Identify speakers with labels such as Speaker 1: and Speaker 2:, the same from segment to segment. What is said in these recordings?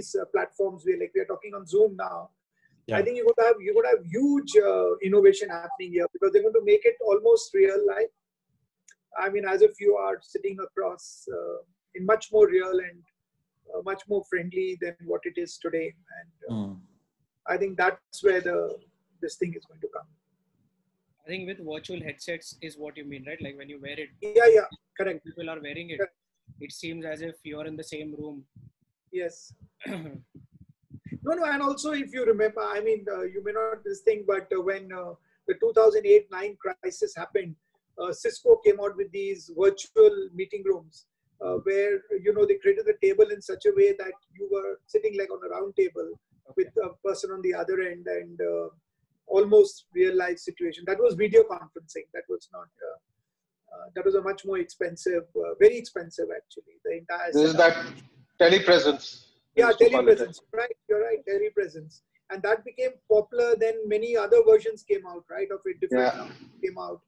Speaker 1: these uh, platforms, we like we are talking on Zoom now. Yeah. I think you're going to have you're going to have huge uh, innovation happening here because they're going to make it almost real life. I mean, as if you are sitting across uh, in much more real and uh, much more friendly than what it is today. And mm. I think that's where the this thing is going to come.
Speaker 2: I think with virtual headsets is what you mean, right? Like when you wear it.
Speaker 1: Yeah, yeah, correct.
Speaker 2: People are wearing it.
Speaker 1: Correct.
Speaker 2: It seems as if you're in the same room.
Speaker 1: Yes. no, no, and also if you remember, I mean, uh, you may not this thing, but uh, when uh, the 2008-9 crisis happened, uh, Cisco came out with these virtual meeting rooms uh, where you know they created the table in such a way that you were sitting like on a round table okay. with a person on the other end and uh, almost real life situation. That was video conferencing. That was not. Uh, uh that was a much more expensive, uh, very expensive actually. The entire.
Speaker 3: This is that telepresence.
Speaker 1: Yeah, telepresence. Right, you're right. Telepresence, and that became popular. Then many other versions came out, right? Of it, different yeah. came out,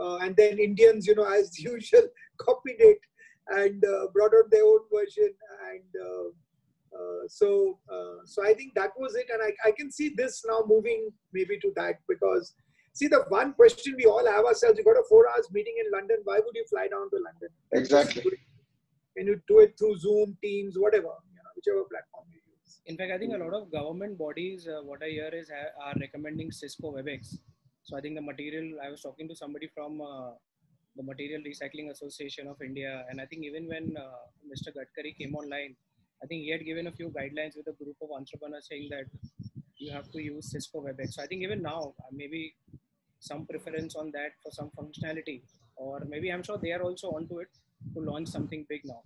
Speaker 1: uh, and then Indians, you know, as usual, copied it and uh, brought out their own version and uh, uh, so so i think that was it and I, I can see this now moving maybe to that because see the one question we all have ourselves you got a four hours meeting in london why would you fly down to london
Speaker 3: exactly
Speaker 1: can you do it through zoom teams whatever you know, whichever platform you use
Speaker 2: in fact i think a lot of government bodies uh, what i hear is are recommending cisco webex so i think the material i was talking to somebody from uh, the Material Recycling Association of India. And I think even when uh, Mr. Gadkari came online, I think he had given a few guidelines with a group of entrepreneurs saying that you have to use Cisco WebEx. So I think even now, uh, maybe some preference on that for some functionality, or maybe I'm sure they are also onto it to launch something big now?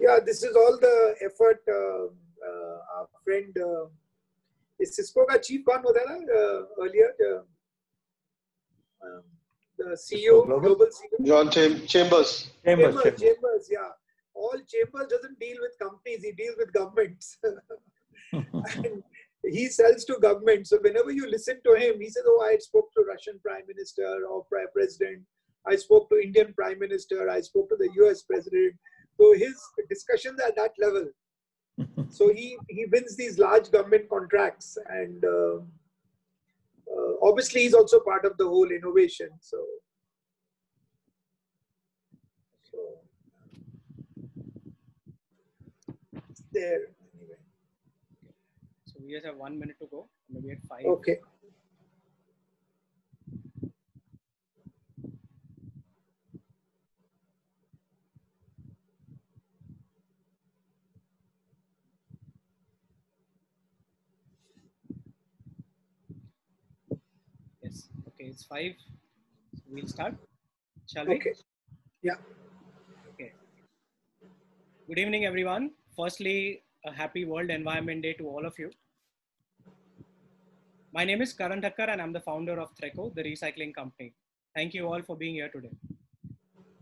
Speaker 1: Yeah, this is all the effort uh, uh, our friend uh, is Cisco ka chief kaun hota uh, earlier uh, um, the CEO global? global CEO
Speaker 3: John Chambers.
Speaker 1: Chambers. Chambers. Chambers Chambers yeah all Chambers doesn't deal with companies he deals with governments and he sells to governments. so whenever you listen to him he says oh I spoke to Russian Prime Minister or Prime President I spoke to Indian Prime Minister. I spoke to the US President. So his discussions are at that level. so he, he wins these large government contracts and uh, uh, obviously he's also part of the whole innovation. So, so there anyway.
Speaker 2: So we just have one minute to go. Maybe at five.
Speaker 1: Okay.
Speaker 2: Okay, it's five. We'll start. Shall
Speaker 1: we? Okay. Yeah.
Speaker 2: Okay. Good evening, everyone. Firstly, a happy World Environment Day to all of you. My name is Karan Thakkar and I'm the founder of Threco, the recycling company. Thank you all for being here today.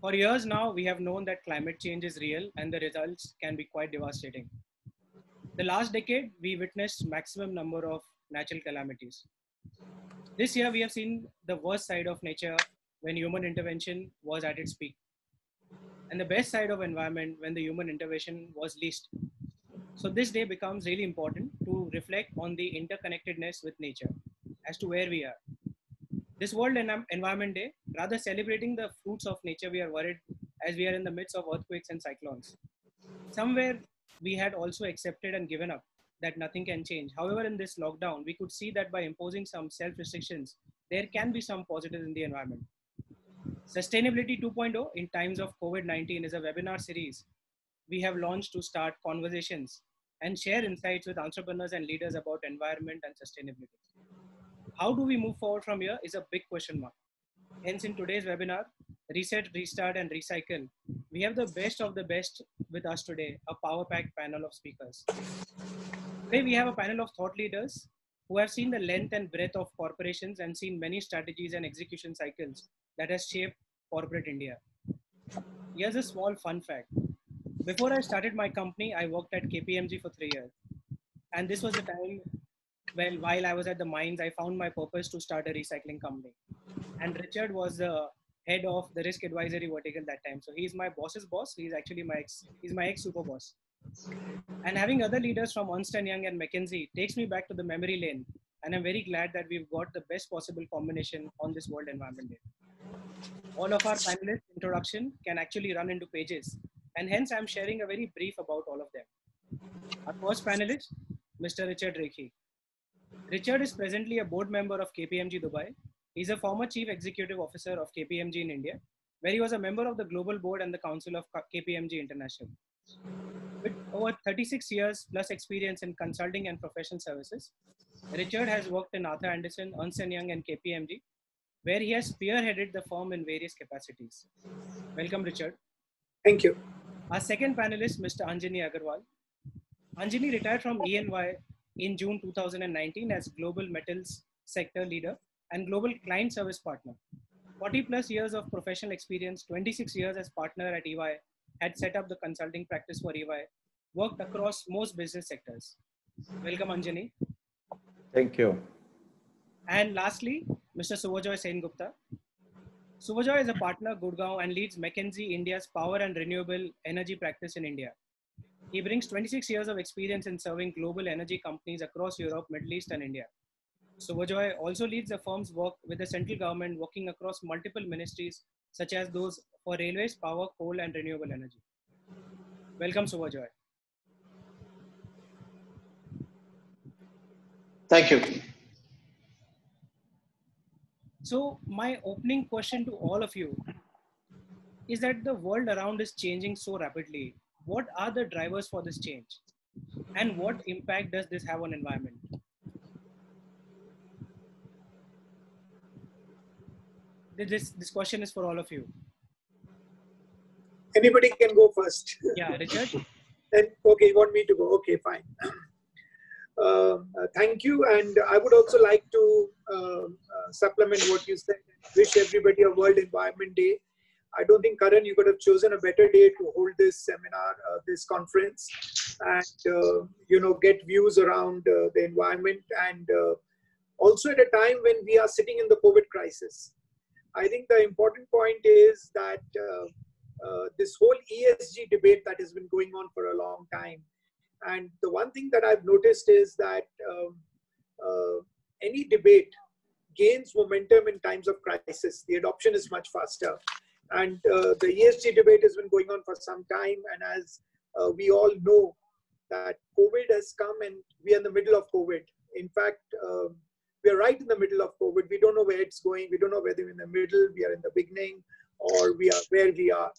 Speaker 2: For years now, we have known that climate change is real and the results can be quite devastating. The last decade, we witnessed maximum number of natural calamities. This year, we have seen the worst side of nature when human intervention was at its peak, and the best side of environment when the human intervention was least. So this day becomes really important to reflect on the interconnectedness with nature as to where we are. This World Environment Day, rather celebrating the fruits of nature, we are worried as we are in the midst of earthquakes and cyclones. Somewhere we had also accepted and given up that nothing can change. However, in this lockdown, we could see that by imposing some self restrictions, there can be some positives in the environment. Sustainability 2.0 in times of COVID 19 is a webinar series we have launched to start conversations and share insights with entrepreneurs and leaders about environment and sustainability. How do we move forward from here is a big question mark. Hence, in today's webinar, Reset, Restart, and Recycle, we have the best of the best with us today, a power packed panel of speakers. Today, we have a panel of thought leaders who have seen the length and breadth of corporations and seen many strategies and execution cycles that has shaped corporate India. Here's a small fun fact. Before I started my company, I worked at KPMG for three years. And this was the time well, while I was at the mines, I found my purpose to start a recycling company. And Richard was the head of the risk advisory vertical that time. So he's my boss's boss. He's actually my ex, he's my ex super boss. And having other leaders from Ernst & Young and McKinsey takes me back to the memory lane. And I'm very glad that we've got the best possible combination on this World Environment Day. All of our panelists' introduction can actually run into pages. And hence, I'm sharing a very brief about all of them. Our first panelist, Mr. Richard Rekhy. Richard is presently a board member of KPMG Dubai. He's a former chief executive officer of KPMG in India, where he was a member of the global board and the council of KPMG International. With over 36 years plus experience in consulting and professional services, Richard has worked in Arthur Andersen, Ernst Young, and KPMG, where he has spearheaded the firm in various capacities. Welcome, Richard.
Speaker 1: Thank you.
Speaker 2: Our second panelist, Mr. Anjani Agarwal. Anjani retired from ENY in June 2019 as Global Metals Sector Leader and Global Client Service Partner. 40 plus years of professional experience, 26 years as partner at EY, had set up the consulting practice for EY, worked across most business sectors. Welcome, Anjani.
Speaker 4: Thank you.
Speaker 2: And lastly, Mr. Suvajoy Sen Gupta. Suvojoy is a partner Gurgaon and leads McKinsey India's power and renewable energy practice in India. He brings 26 years of experience in serving global energy companies across Europe, Middle East, and India. Suvojoy also leads the firm's work with the central government, working across multiple ministries, such as those for railways, power, coal, and renewable energy. Welcome, Suvojoy.
Speaker 3: Thank you.
Speaker 2: So, my opening question to all of you is that the world around is changing so rapidly. What are the drivers for this change? And what impact does this have on environment? This, this question is for all of you.
Speaker 1: Anybody can go first.
Speaker 2: Yeah, Richard?
Speaker 1: and, okay, you want me to go? Okay, fine. Uh, uh, thank you. And I would also like to uh, supplement what you said. Wish everybody a World Environment Day. I don't think, Karan, you could have chosen a better day to hold this seminar, uh, this conference, and uh, you know get views around uh, the environment, and also at a time when we are sitting in the COVID crisis. I think the important point is that this whole ESG debate that has been going on for a long time and the one thing that I've noticed is that um, uh, any debate gains momentum in times of crisis. The adoption is much faster. And uh, the ESG debate has been going on for some time. And as uh, we all know, that COVID has come and we are in the middle of COVID. In fact, um, we are right in the middle of COVID. We don't know where it's going. We don't know whether we're in the middle, we are in the beginning, or we are where we are.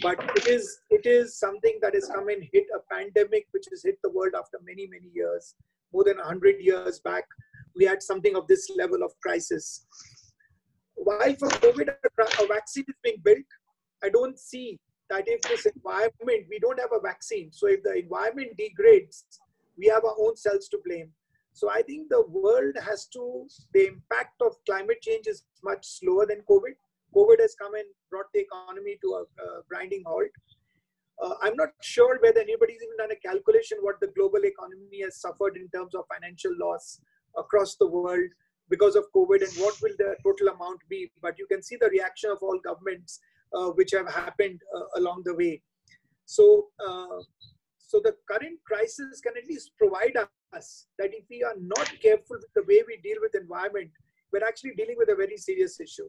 Speaker 1: But it is it is something that has come and hit a pandemic which has hit the world after many many years. More than 100 years back we had something of this level of crisis. While for covid a vaccine is being built i don't see that if this environment we don't have a vaccine. So if the environment degrades we have our own selves to blame so i think the world has to the impact of climate change is much slower than covid COVID has come and brought the economy to a, grinding halt. Uh, I'm not sure whether anybody's even done a calculation what the global economy has suffered in terms of financial loss across the world because of COVID and what will the total amount be. But you can see the reaction of all governments uh, which have happened uh, along the way. So, uh, so the current crisis can at least provide us that if we are not careful with the way we deal with environment, we're actually dealing with a very serious issue.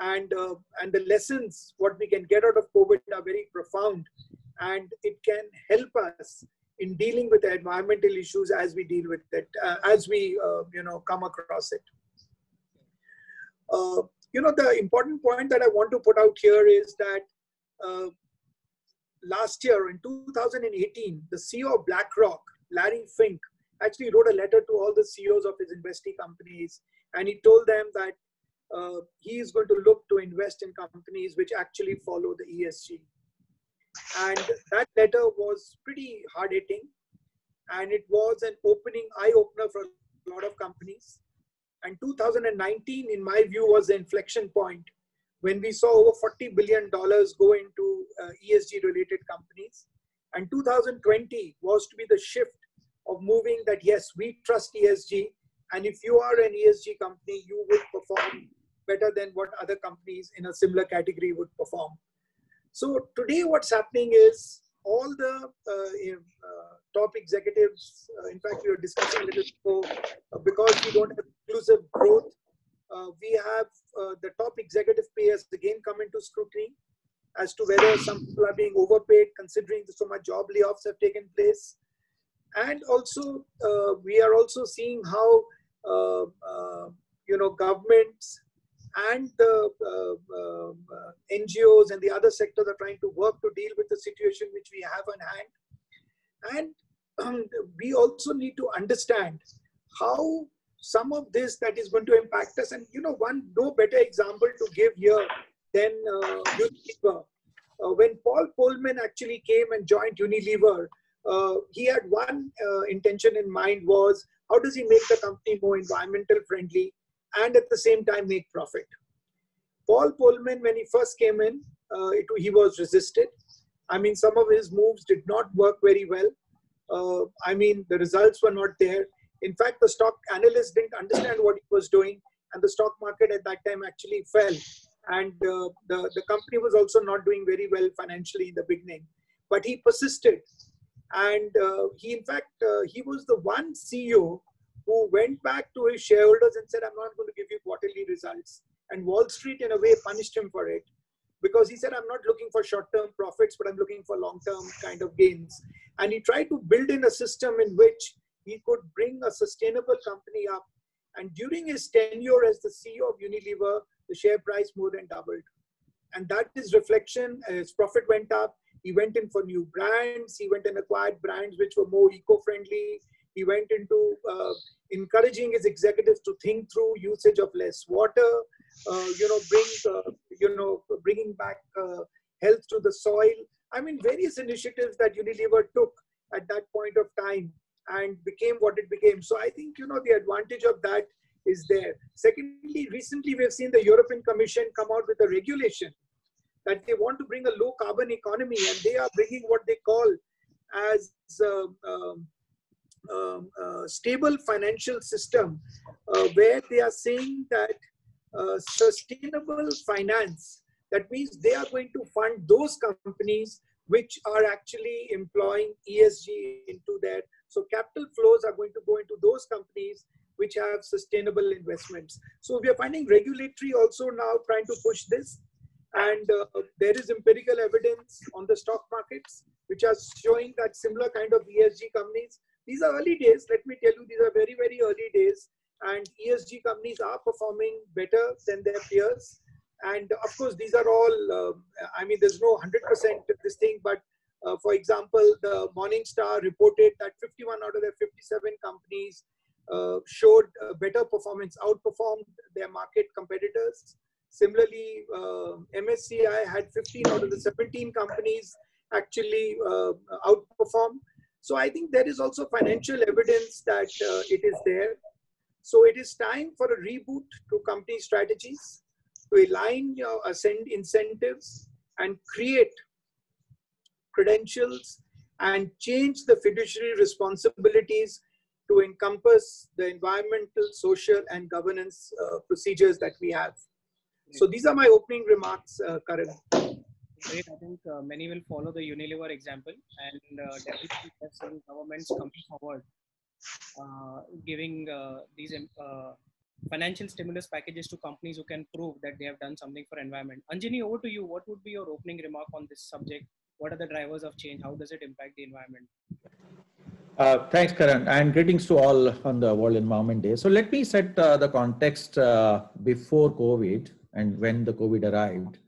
Speaker 1: And uh, and the lessons what we can get out of covid are very profound and it can help us in dealing with the environmental issues as we deal with it uh, as we uh, you know come across it. Uh, you know the important point that i want to put out here is that uh, last year in 2018 the ceo of blackrock larry fink actually wrote a letter to all the ceos of his investee companies and he told them that uh, he is going to look to invest in companies which actually follow the ESG. And that letter was pretty hard hitting. And it was an opening eye opener for a lot of companies. And 2019, in my view, was the inflection point when we saw over $40 billion go into uh, ESG related companies. And 2020 was to be the shift of moving that, yes, we trust ESG. And if you are an ESG company, you would perform better than what other companies in a similar category would perform. So today what's happening is all the uh, uh, top executives, uh, in fact, we were discussing a little before, uh, because we don't have inclusive growth, we have uh, the top executive pay has again come into scrutiny as to whether some people are being overpaid considering so much job layoffs have taken place. And also, we are also seeing how, you know, governments and the uh, uh, NGOs and the other sectors are trying to work to deal with the situation which we have on hand. And um, we also need to understand how some of this that is going to impact us. And you know, one no better example to give here than uh, Unilever. Uh, when Paul Polman actually came and joined Unilever, uh, he had one uh, intention in mind was how does he make the company more environmental friendly and at the same time make profit. Paul Polman, when he first came in, uh, it, he was resisted. I mean, some of his moves did not work very well. Uh, I mean, the results were not there. In fact, the stock analysts didn't understand what he was doing, and the stock market at that time actually fell. And uh, the, the company was also not doing very well financially in the beginning. But he persisted. And uh, he, in fact, uh, he was the one CEO who went back to his shareholders and said, I'm not going to give you quarterly results. And Wall Street, in a way, punished him for it because he said, I'm not looking for short term profits, but I'm looking for long term kind of gains. And he tried to build in a system in which he could bring a sustainable company up. And during his tenure as the CEO of Unilever, the share price more than doubled. And that is reflection. His profit went up. He went in for new brands. He went and acquired brands which were more eco friendly. He went into uh, encouraging his executives to think through usage of less water, uh, you know, bring, uh, you know, bringing back uh, health to the soil. I mean, various initiatives that Unilever took at that point of time and became what it became. So I think, you know, the advantage of that is there. Secondly, recently we have seen the European Commission come out with a regulation that they want to bring a low carbon economy and they are bringing what they call as uh, um, um, uh, stable financial system uh, where they are saying that uh, sustainable finance, that means they are going to fund those companies which are actually employing ESG into their, so capital flows are going to go into those companies which have sustainable investments. So we are finding regulatory also now trying to push this. And uh, there is empirical evidence on the stock markets which are showing that similar kind of ESG companies these are early days. Let me tell you, these are very, very early days. And ESG companies are performing better than their peers. And of course, these are all, uh, I mean, there's no 100% this thing, but uh, for example, the Morningstar reported that 51 out of their 57 companies uh, showed better performance, outperformed their market competitors. Similarly, uh, MSCI had 15 out of the 17 companies actually uh, outperformed. So I think there is also financial evidence that uh, it is there. So it is time for a reboot to company strategies, to align your ascend incentives and create credentials and change the fiduciary responsibilities to encompass the environmental, social, and governance uh, procedures that we have. So these are my opening remarks, uh, Karan
Speaker 2: great. I think uh, many will follow the Unilever example and uh, definitely governments coming forward, uh, giving uh, these um, uh, financial stimulus packages to companies who can prove that they have done something for environment. Anjani, over to you. What would be your opening remark on this subject? What are the drivers of change? How does it impact the environment?
Speaker 4: Uh, thanks, Karan, and greetings to all on the World Environment Day. So let me set uh, the context uh, before COVID and when the COVID arrived.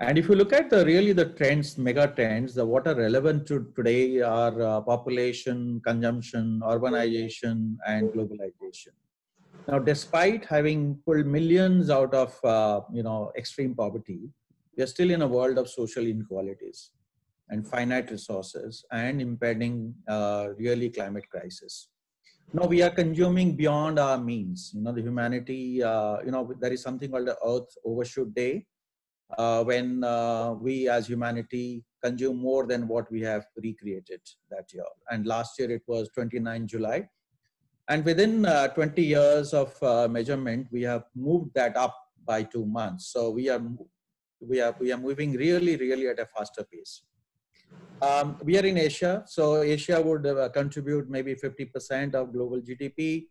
Speaker 4: And if you look at the really the trends, mega trends, the what are relevant to today are uh, population, consumption, urbanization, and globalization. Now, despite having pulled millions out of uh, you know extreme poverty, we are still in a world of social inequalities and finite resources and impending uh, really climate crisis. Now we are consuming beyond our means. You know, the humanity. Uh, you know, there is something called the Earth Overshoot Day, uh, when uh, we as humanity consume more than what we have recreated that year. And last year it was 29 July. And within uh, 20 years of uh, measurement, we have moved that up by two months. So we are, we are, we are moving really, really at a faster pace. Um, we are in Asia, so Asia would uh, contribute maybe 50% of global GDP,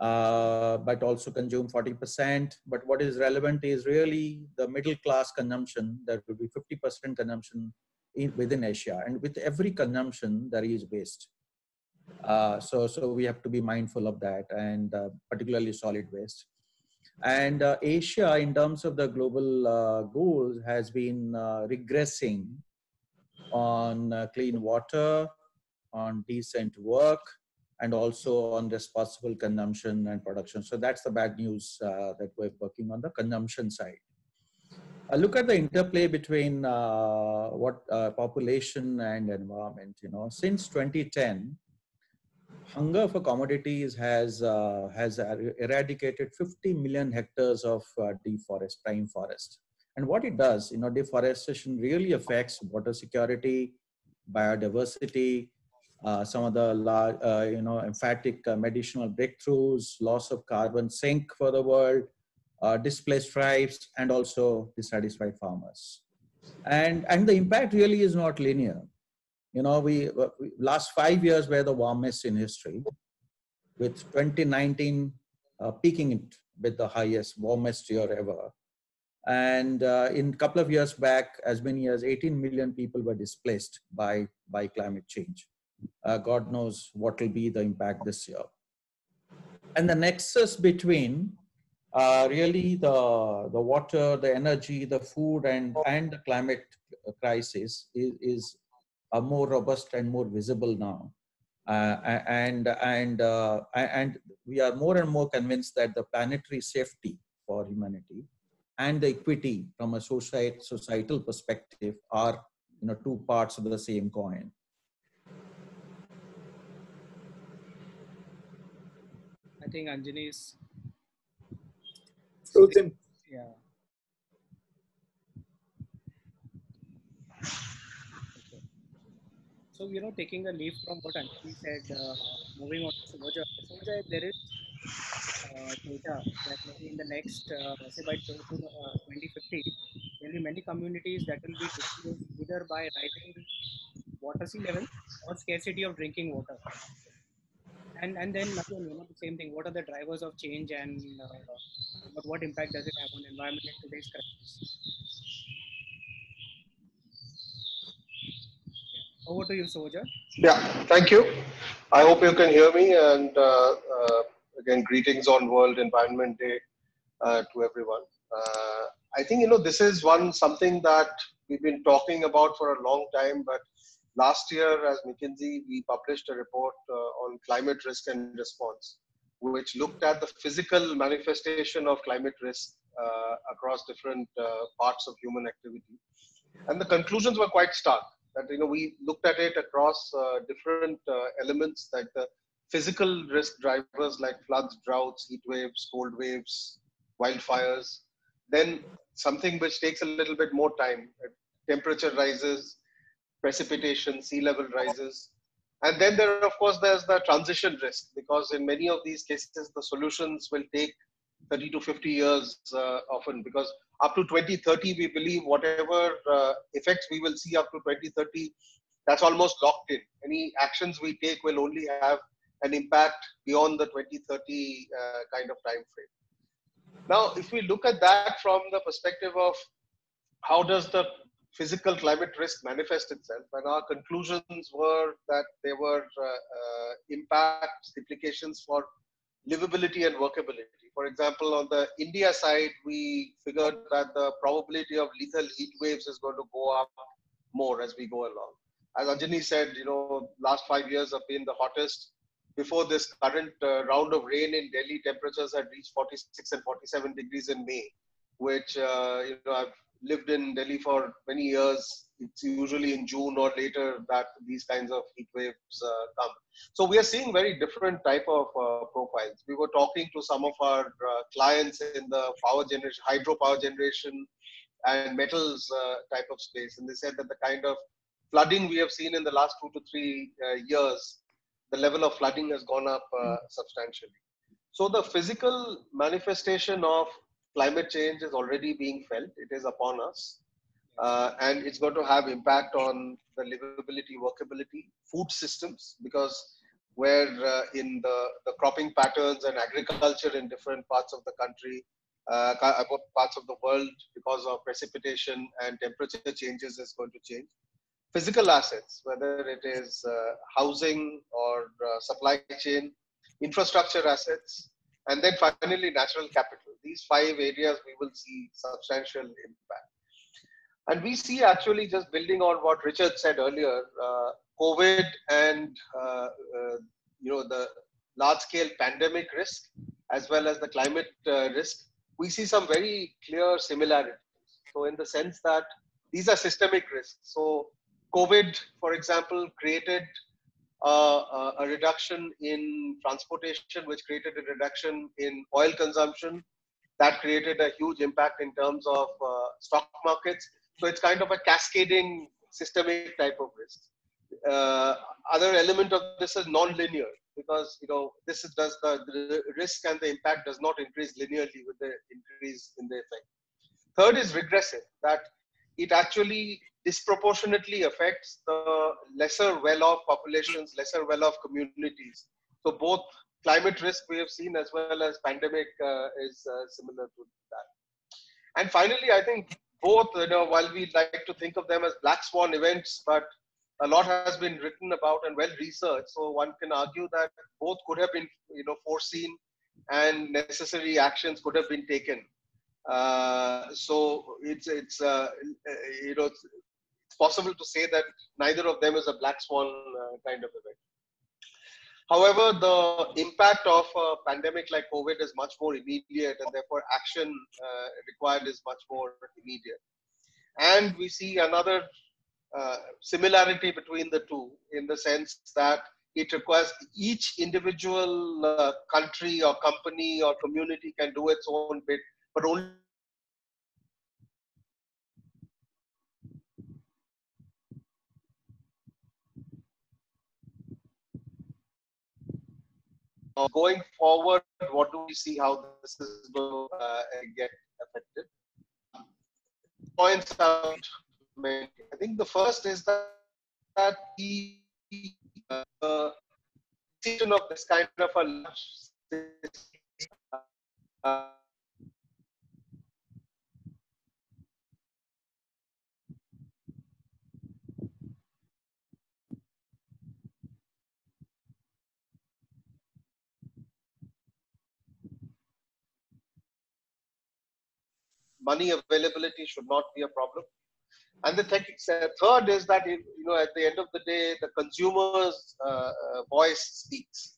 Speaker 4: uh, but also consume 40%. But what is relevant is really the middle class consumption. There will be 50% consumption in, within Asia, and with every consumption there is waste. Uh, so, so we have to be mindful of that, and uh, particularly solid waste. And uh, Asia, in terms of the global uh, goals, has been regressing on uh, clean water, on decent work, and also on responsible consumption and production. So that's the bad news uh, that we're working on the consumption side. Uh, look at the interplay between uh, what uh, population and environment. You know, since 2010, hunger for commodities has uh, has eradicated 50 million hectares of deforest prime forest and what it does, you know, deforestation really affects water security, biodiversity, uh, some of the large, uh, you know, emphatic uh, medicinal breakthroughs, loss of carbon sink for the world, uh, displaced tribes, and also dissatisfied farmers. And, and the impact really is not linear. You know, we, we last five years were the warmest in history, with 2019 uh, peaking it with the highest, warmest year ever. And uh, in a couple of years back, as many as 18 million people were displaced by, by climate change. Uh, God knows what will be the impact this year. And the nexus between uh, really the, the water, the energy, the food, and, and the climate crisis is, is more robust and more visible now. Uh, and and uh, and we are more and more convinced that the planetary safety for humanity and the equity from a societal perspective are you know two parts of the same coin.
Speaker 2: I think anjani is
Speaker 1: frozen
Speaker 2: yeah. So you know taking a leaf from what anjani said uh, moving on to Sumoja, Sumoja, there is data that maybe in the next, uh, say by 2050, uh, there will be many communities that will be either by rising water sea level or scarcity of drinking water. And, and then again, you know, the same thing. What are the drivers of change and uh, but what impact does it have on environment in today's crisis? Over to you, Soja.
Speaker 3: Yeah, thank you. I hope you can hear me and uh, uh, again, greetings on World Environment Day uh, to everyone. Uh, I think, you know, this is one something that we've been talking about for a long time, but last year as McKinsey, we published a report uh, on climate risk and response, which looked at the physical manifestation of climate risk uh, across different uh, parts of human activity. And the conclusions were quite stark that, you know, we looked at it across uh, different elements like the physical risk drivers like floods, droughts, heat waves, cold waves, wildfires. Then something which takes a little bit more time, temperature rises, precipitation, sea level rises. And then there, of course, there's the transition risk because in many of these cases, the solutions will take 30 to 50 years uh, often because up to 2030, we believe whatever uh, effects we will see up to 2030, that's almost locked in. Any actions we take will only have an impact beyond the 2030 uh, kind of time frame. Now, if we look at that from the perspective of how does the physical climate risk manifest itself, and our conclusions were that there were uh, uh, impacts, implications for livability and workability. For example, on the India side, we figured that the probability of lethal heat waves is going to go up more as we go along. As Anjani said, you know, last five years have been the hottest before this current uh, round of rain in Delhi, temperatures had reached 46 and 47 degrees in May, which uh, you know I've lived in Delhi for many years. It's usually in June or later that these kinds of heat waves uh, come. So we are seeing very different type of uh, profiles. We were talking to some of our uh, clients in the power generation, hydropower generation, and metals uh, type of space, and they said that the kind of flooding we have seen in the last two to three years the level of flooding has gone up uh, hmm. substantially. So the physical manifestation of climate change is already being felt. It is upon us. uh, and it's going to have impact on the livability, workability, food systems, because where uh, in the, the cropping patterns and agriculture in different parts of the country, uh, uh parts of the world, because of precipitation and temperature changes, is going to change. Physical assets, whether it is uh, housing or uh, supply chain, infrastructure assets, and then finally natural capital. These five areas we will see substantial impact. And we see actually just building on what Richard said earlier, uh, COVID and uh, uh, you know the large-scale pandemic risk as well as the climate uh, risk, we see some very clear similarities. So in the sense that these are systemic risks. So COVID, for example, created uh, a reduction in transportation, which created a reduction in oil consumption. That created a huge impact in terms of uh, stock markets. So it's kind of a cascading systemic type of risk. Uh, other element of this is non-linear because you know this is, does the, the risk and the impact does not increase linearly with the increase in the effect. Third is regressive that it actually disproportionately affects the lesser well-off populations, lesser well-off communities. So both climate risk we have seen as well as pandemic uh, is uh, similar to that. And finally, I think both, you know, while we like to think of them as black swan events, but a lot has been written about and well researched. So one can argue that both could have been, you know, foreseen and necessary actions could have been taken. Uh, so it's it's uh, you know it's possible to say that neither of them is a black swan uh, kind of event. However, the impact of a pandemic like COVID is much more immediate, and therefore action uh, required is much more immediate. And we see another uh, similarity between the two in the sense that it requires each individual uh, country or company or community can do its own bit, but only going forward, what do we see how this is going to uh, get affected? Points out I think the first is that, that the uh, of this kind of a uh, money availability should not be a problem. And the third is that you know at the end of the day, the consumer's uh, uh voice speaks,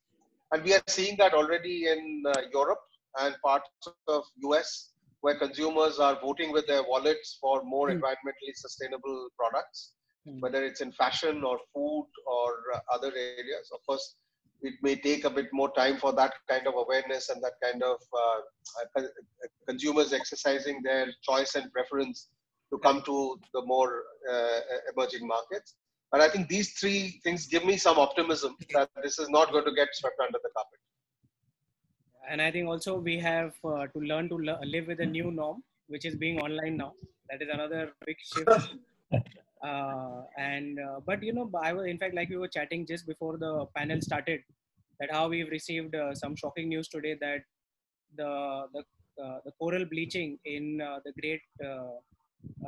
Speaker 3: and we are seeing that already in uh, Europe and parts of US, where consumers are voting with their wallets for more mm. environmentally sustainable products, mm. whether it's in fashion or food or uh, other areas. Of course, it may take a bit more time for that kind of awareness and that kind of uh, consumers exercising their choice and preference to come to the more uh, emerging markets. But I think these three things give me some optimism that this is not going to get swept under the carpet.
Speaker 2: And I think also we have uh, to learn to live with a new norm, which is being online now. That is another big shift. Uh, and uh, but you know, I was in fact like we were chatting just before the panel started that how we've received uh, some shocking news today that the the uh, the coral bleaching in the Great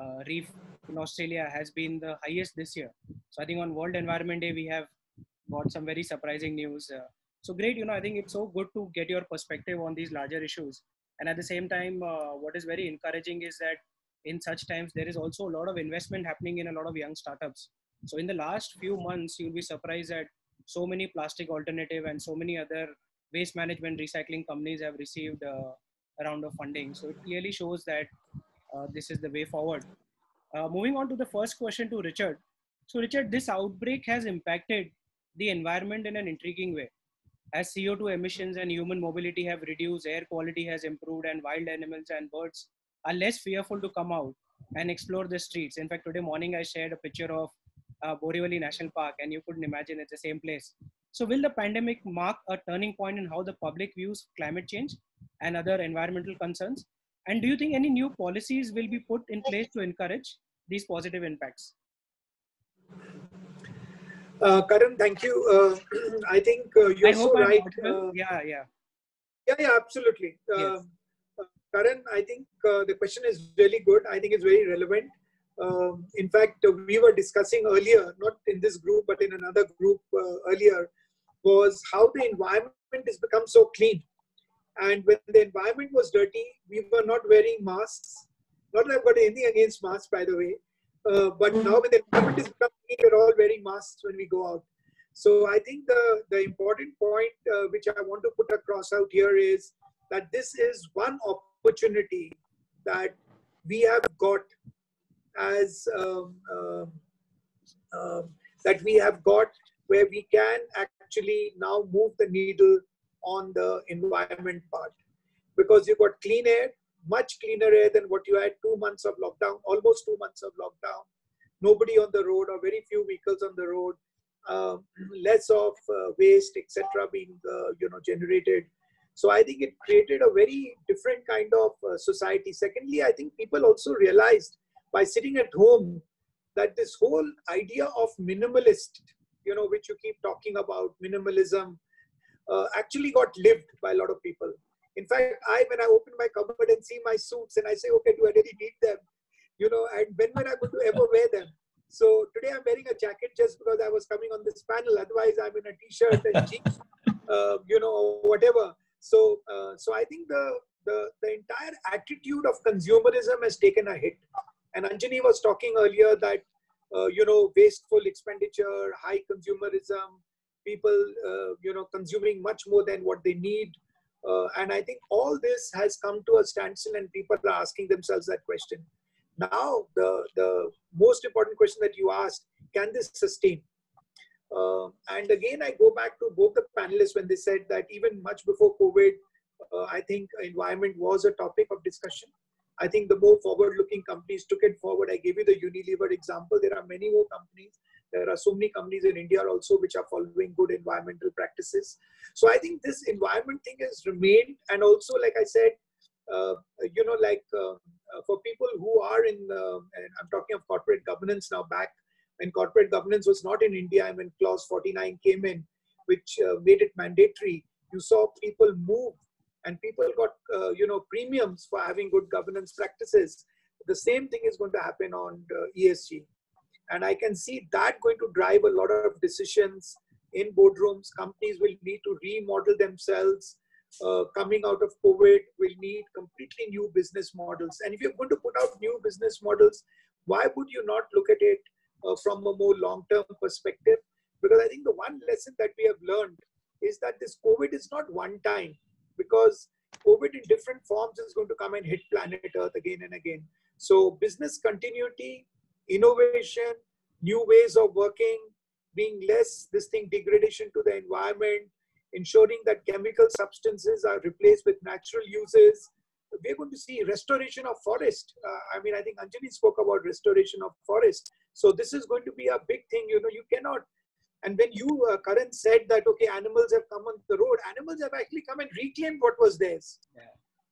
Speaker 2: uh, reef in Australia has been the highest this year. So I think on World Environment Day we have got some very surprising news. Uh, so great, you know, I think it's so good to get your perspective on these larger issues. And at the same time, uh, what is very encouraging is that in such times there is also a lot of investment happening in a lot of young startups. So in the last few months, you'll be surprised that so many plastic alternative and so many other waste management recycling companies have received uh, a round of funding. So it clearly shows that uh, this is the way forward. Uh, moving on to the first question to Richard. So, Richard, this outbreak has impacted the environment in an intriguing way. As CO2 emissions and human mobility have reduced, air quality has improved, and wild animals and birds are less fearful to come out and explore the streets. In fact, today morning I shared a picture of uh, Borivali National Park, and you couldn't imagine it's the same place. So, will the pandemic mark a turning point in how the public views climate change and other environmental concerns? And do you think any new policies will be put in place to encourage these positive impacts?
Speaker 1: Uh, Karan, thank you. Uh, I think uh, you're so
Speaker 2: I'm
Speaker 1: right. Uh,
Speaker 2: yeah, yeah.
Speaker 1: yeah, yeah, absolutely. Uh,
Speaker 2: Yes.
Speaker 1: Karan, I think uh, the question is really good. I think it's very relevant. Um, in fact, uh, we were discussing earlier, not in this group, but in another group uh, earlier, was how the environment has become so clean. And when the environment was dirty, we were not wearing masks. Not that I've got anything against masks, by the way. Uh, but now when the environment is become clean, we're all wearing masks when we go out. So I think the, the important point uh, which I want to put across out here is that this is one opportunity that we have got as um, um, um, that we have got where we can actually now move the needle on the environment part. Because you've got clean air much cleaner air than what you had two months of lockdown almost two months of lockdown. Nobody on the road or very few vehicles on the road um, less of uh, waste etc being uh, you know generated so i think it created a very different kind of uh, society secondly i think people also realized by sitting at home that this whole idea of minimalist you know which you keep talking about minimalism uh, actually got lived by a lot of people in fact i when i open my cupboard and see my suits and i say okay do i really need them you know and when when i'm going to ever wear them so today I'm wearing a jacket just because I was coming on this panel. Otherwise, I'm in a t-shirt and jeans, uh, you know, whatever. So, uh, so I think the, the the entire attitude of consumerism has taken a hit. And Anjani was talking earlier that uh, you know wasteful expenditure, high consumerism, people uh, you know consuming much more than what they need. Uh, and I think all this has come to a standstill, and people are asking themselves that question now the the most important question that you asked can this sustain uh, and again i go back to both the panelists when they said that even much before covid uh, i think environment was a topic of discussion. I think the more forward looking companies took it forward. I gave you the unilever example. There are many more companies. There are so many companies in india also which are following good environmental practices. So i think this environment thing has remained. And also like i said uh, you know, like uh, uh, for people who are in, and I'm talking of corporate governance now back when corporate governance was not in India and when clause 49 came in, which made it mandatory, you saw people move and people got, you know, premiums for having good governance practices. The same thing is going to happen on ESG. And I can see that going to drive a lot of decisions in boardrooms. Companies will need to remodel themselves uh, coming out of COVID will need completely new business models. And if you're going to put out new business models, why would you not look at it uh, Uh, from a more long-term perspective? Because I think the one lesson that we have learned is that this COVID is not one time because COVID in different forms is going to come and hit planet Earth again and again. So business continuity, innovation, new ways of working, being less this thing degradation to the environment, ensuring that chemical substances are replaced with natural uses. We're going to see restoration of forest. Uh, I mean, I think Anjali spoke about restoration of forest. So this is going to be a big thing. You know, you cannot. And when you, uh, Karan, said that, okay, animals have come on the road, animals have actually come and reclaimed what was theirs.
Speaker 2: Yeah.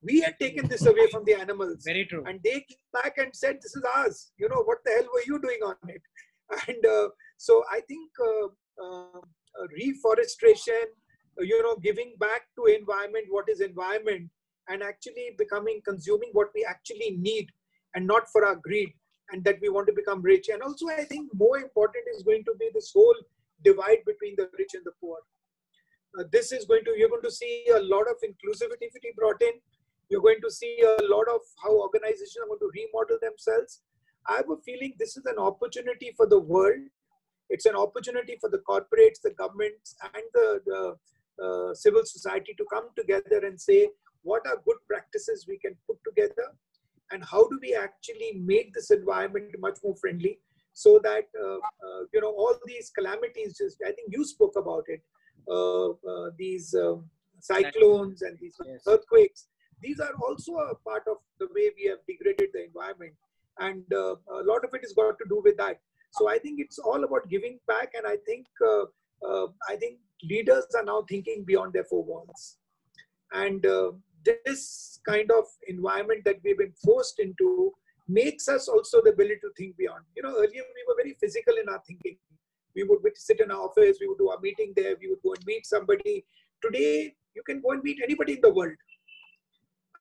Speaker 1: We had taken this away from the animals.
Speaker 2: Very true.
Speaker 1: And they came back and said, this is ours. You know, what the hell were you doing on it? And uh, so I think uh, reforestation, you know giving back to environment what is environment and actually becoming consuming what we actually need and not for our greed and that we want to become rich. And also i think more important is going to be this whole divide between the rich and the poor. Uh, this is going to you're going to see a lot of inclusivity brought in. You're going to see a lot of how organizations are going to remodel themselves. I have a feeling this is an opportunity for the world. It's an opportunity for the corporates the governments and the, the uh, civil society to come together and say what are good practices we can put together and how do we actually make this environment much more friendly so that uh, uh, you know all these calamities just i think you spoke about it uh, uh, these um, cyclones and these yes. earthquakes these are also a part of the way we have degraded the environment and uh, a lot of it has got to do with that so i think it's all about giving back and i think i think leaders are now thinking beyond their four walls. And uh, this kind of environment that we've been forced into makes us also the ability to think beyond. You know, earlier we were very physical in our thinking. We would sit in our office, we would do our meeting there, we would go and meet somebody. Today, you can go and meet anybody in the world.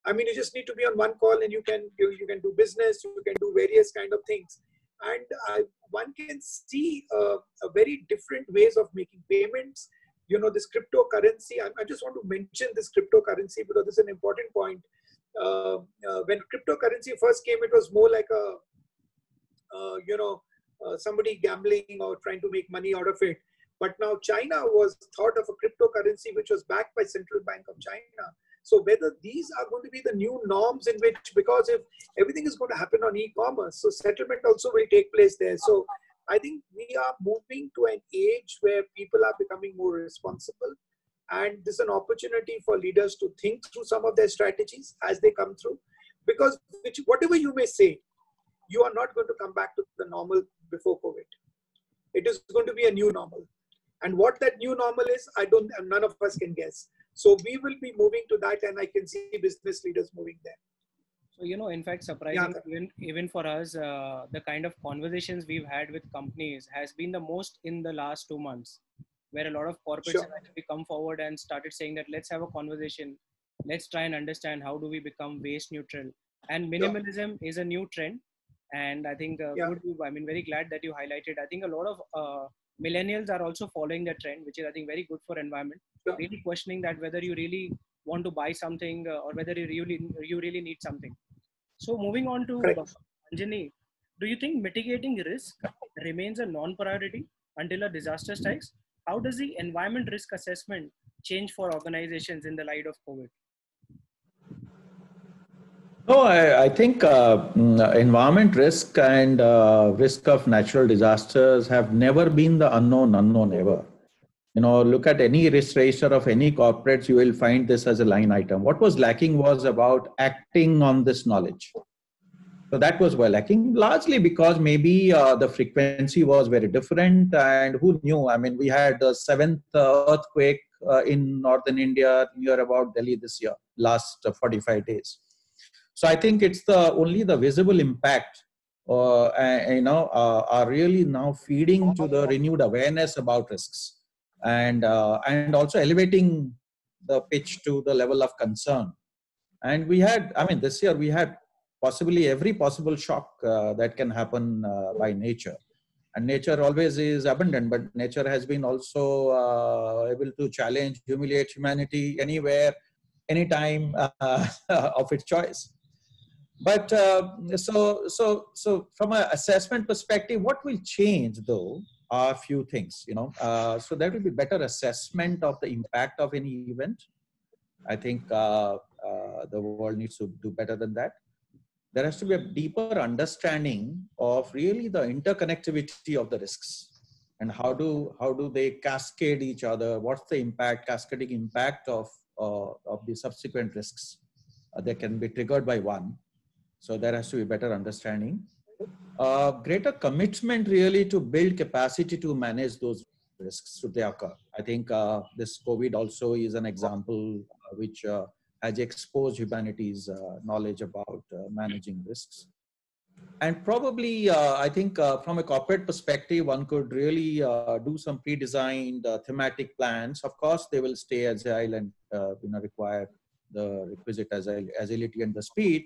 Speaker 1: I mean, you just need to be on one call and you can you, you can do business, you can do various kind of things. And uh, one can see uh, a very different ways of making payments. You know, this cryptocurrency, I, just want to mention this cryptocurrency because this is an important point uh, uh, when cryptocurrency first came, it was more like a, uh, you know, uh, somebody gambling or trying to make money out of it. But now China was thought of a cryptocurrency which was backed by Central Bank of China. So whether these are going to be the new norms in which, because if everything is going to happen on e-commerce, so settlement also will take place there. So I think we are moving to an age where people are becoming more responsible. And this is an opportunity for leaders to think through some of their strategies as they come through. Because which, whatever you may say you are not going to come back to the normal before covid. It is going to be a new normal. And what that new normal is i don't none of us can guess. So we will be moving to that and i can see business leaders moving there
Speaker 2: so you know in fact surprising yeah. even even for us uh, the kind of conversations we've had with companies has been the most in the last 2 months where a lot of corporates sure. have actually come forward and started saying that let's have a conversation let's try and understand how do we become waste neutral and minimalism sure. is a new trend and i think uh, yeah. good, i mean very glad that you highlighted i think a lot of uh, millennials are also following that trend which is i think very good for environment really questioning that whether you really want to buy something uh, or whether you really you really need something so moving on to Anjani, do you think mitigating risk remains a non-priority until a disaster strikes how does the environment risk assessment change for organizations in the light of COVID?
Speaker 4: No, I, I think uh, mm, environment risk and uh, risk of natural disasters have never been the unknown unknown ever. You know, look at any risk register of any corporates, you will find this as a line item. What was lacking was about acting on this knowledge. So that was well lacking, largely because maybe uh, the frequency was very different. And who knew? I mean, we had the seventh earthquake uh, in northern India near about Delhi this year, last uh, 45 days. So I think it's the only the visible impact, uh, you know, uh, are really now feeding to the renewed awareness about risks, and and also elevating the pitch to the level of concern. And we had, I mean, this year we had possibly every possible shock uh, that can happen uh, by nature. And nature always is abundant, but nature has been also uh, able to challenge, humiliate humanity anywhere, anytime uh, of its choice. But uh, so, so, so from an assessment perspective, what will change though a few things, you know. Uh, so there will be better assessment of the impact of any event. I think the world needs to do better than that. There has to be a deeper understanding of really the interconnectivity of the risks and how do how do they cascade each other? What's the impact cascading impact of uh, of the subsequent risks? Uh, that can be triggered by one. So there has to be better understanding uh, greater commitment really to build capacity to manage those risks should they occur i think uh, this covid also is an example uh, which uh, has exposed humanity's uh, knowledge about uh, managing risks. And probably, I think from a corporate perspective, one could really do some pre-designed thematic plans. Of course, they will stay agile and you know require the requisite agility and the speed.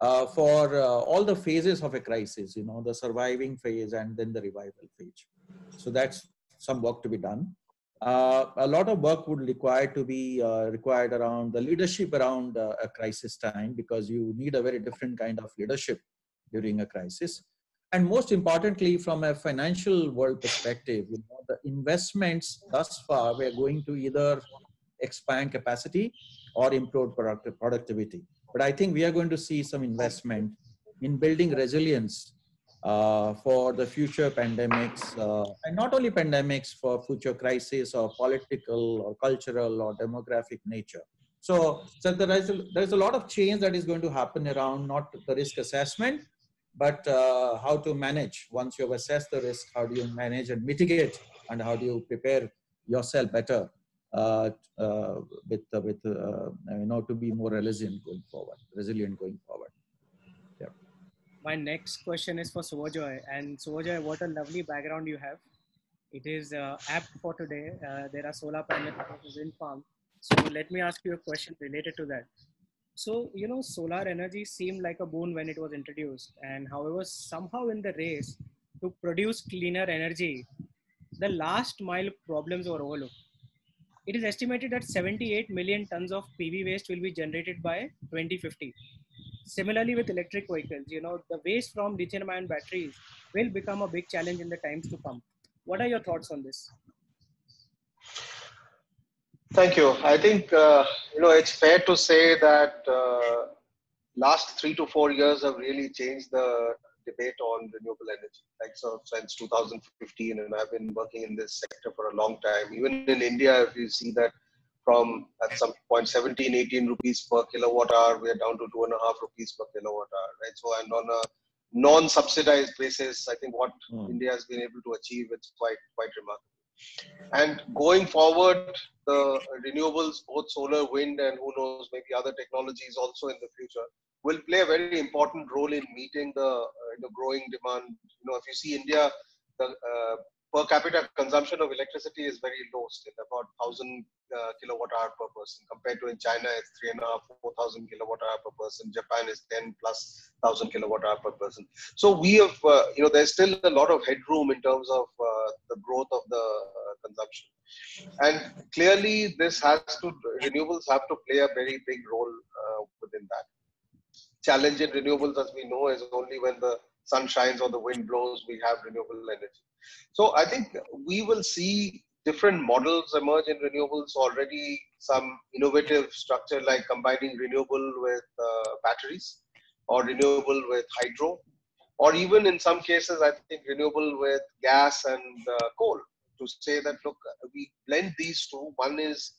Speaker 4: Uh, for uh, all the phases of a crisis, you know, the surviving phase and then the revival phase. So that's some work to be done. Uh, a lot of work would require to be uh, required around the leadership around uh, a crisis time because you need a very different kind of leadership during a crisis. And most importantly from a financial world perspective you know, the investments thus far we're going to either expand capacity or improve product productivity but i think we are going to see some investment in building resilience uh, for the future pandemics, uh, and not only pandemics, for future crises or political or cultural or demographic nature. So, so there is a, there is a lot of change that is going to happen around not the risk assessment, but uh, how to manage once you have assessed the risk. How do you manage and mitigate, and how do you prepare yourself better uh, uh, with with uh, you know to be more resilient going forward, resilient going forward.
Speaker 2: yeah my next question is for Suvojoy. And Suvojoy, what a lovely background you have. It is uh, apt for today. Uh, there are solar panels, wind farm. So let me ask you a question related to that. So, you know, solar energy seemed like a boon when it was introduced. And however, somehow in the race to produce cleaner energy, the last mile problems were overlooked. It is estimated that 78 million tons of PV waste will be generated by 2050 Similarly, with electric vehicles, you know, the waste from lithium ion batteries will become a big challenge in the times to come. What are your thoughts on this?
Speaker 3: Thank you. I think, uh, you know, it's fair to say that uh, last three to four years have really changed the debate on renewable energy. Like so since 2015, and I've been working in this sector for a long time. Even in India, if you see that from at some point 17, 18 rupees per kilowatt hour, we are down to two and a half rupees per kilowatt hour, right? So, and on a non-subsidized basis, I think what mm. India has been able to achieve, it's quite, quite remarkable. And going forward, the renewables, both solar, wind, and who knows, maybe other technologies also in the future, will play a very important role in meeting the, uh, the growing demand. You know, if you see India, the uh, per capita consumption of electricity is very low still, about 1000 uh, kilowatt hour per person. Compared to in China, it's three and a half, 4000 kilowatt hour per person. Japan is 10 plus thousand kilowatt hour per person. So we have, uh, you know, there's still a lot of headroom in terms of uh, the growth of the uh, consumption. And clearly, this has to, renewables have to play a very big role uh, within that. Challenge in renewables, as we know, is only when the sun shines or the wind blows, we have renewable energy. So I think we will see different models emerge in renewables already. Some innovative structure like combining renewable with uh, batteries or renewable with hydro, or even in some cases, I think renewable with gas and uh, coal. To say that, look, we blend these two. One is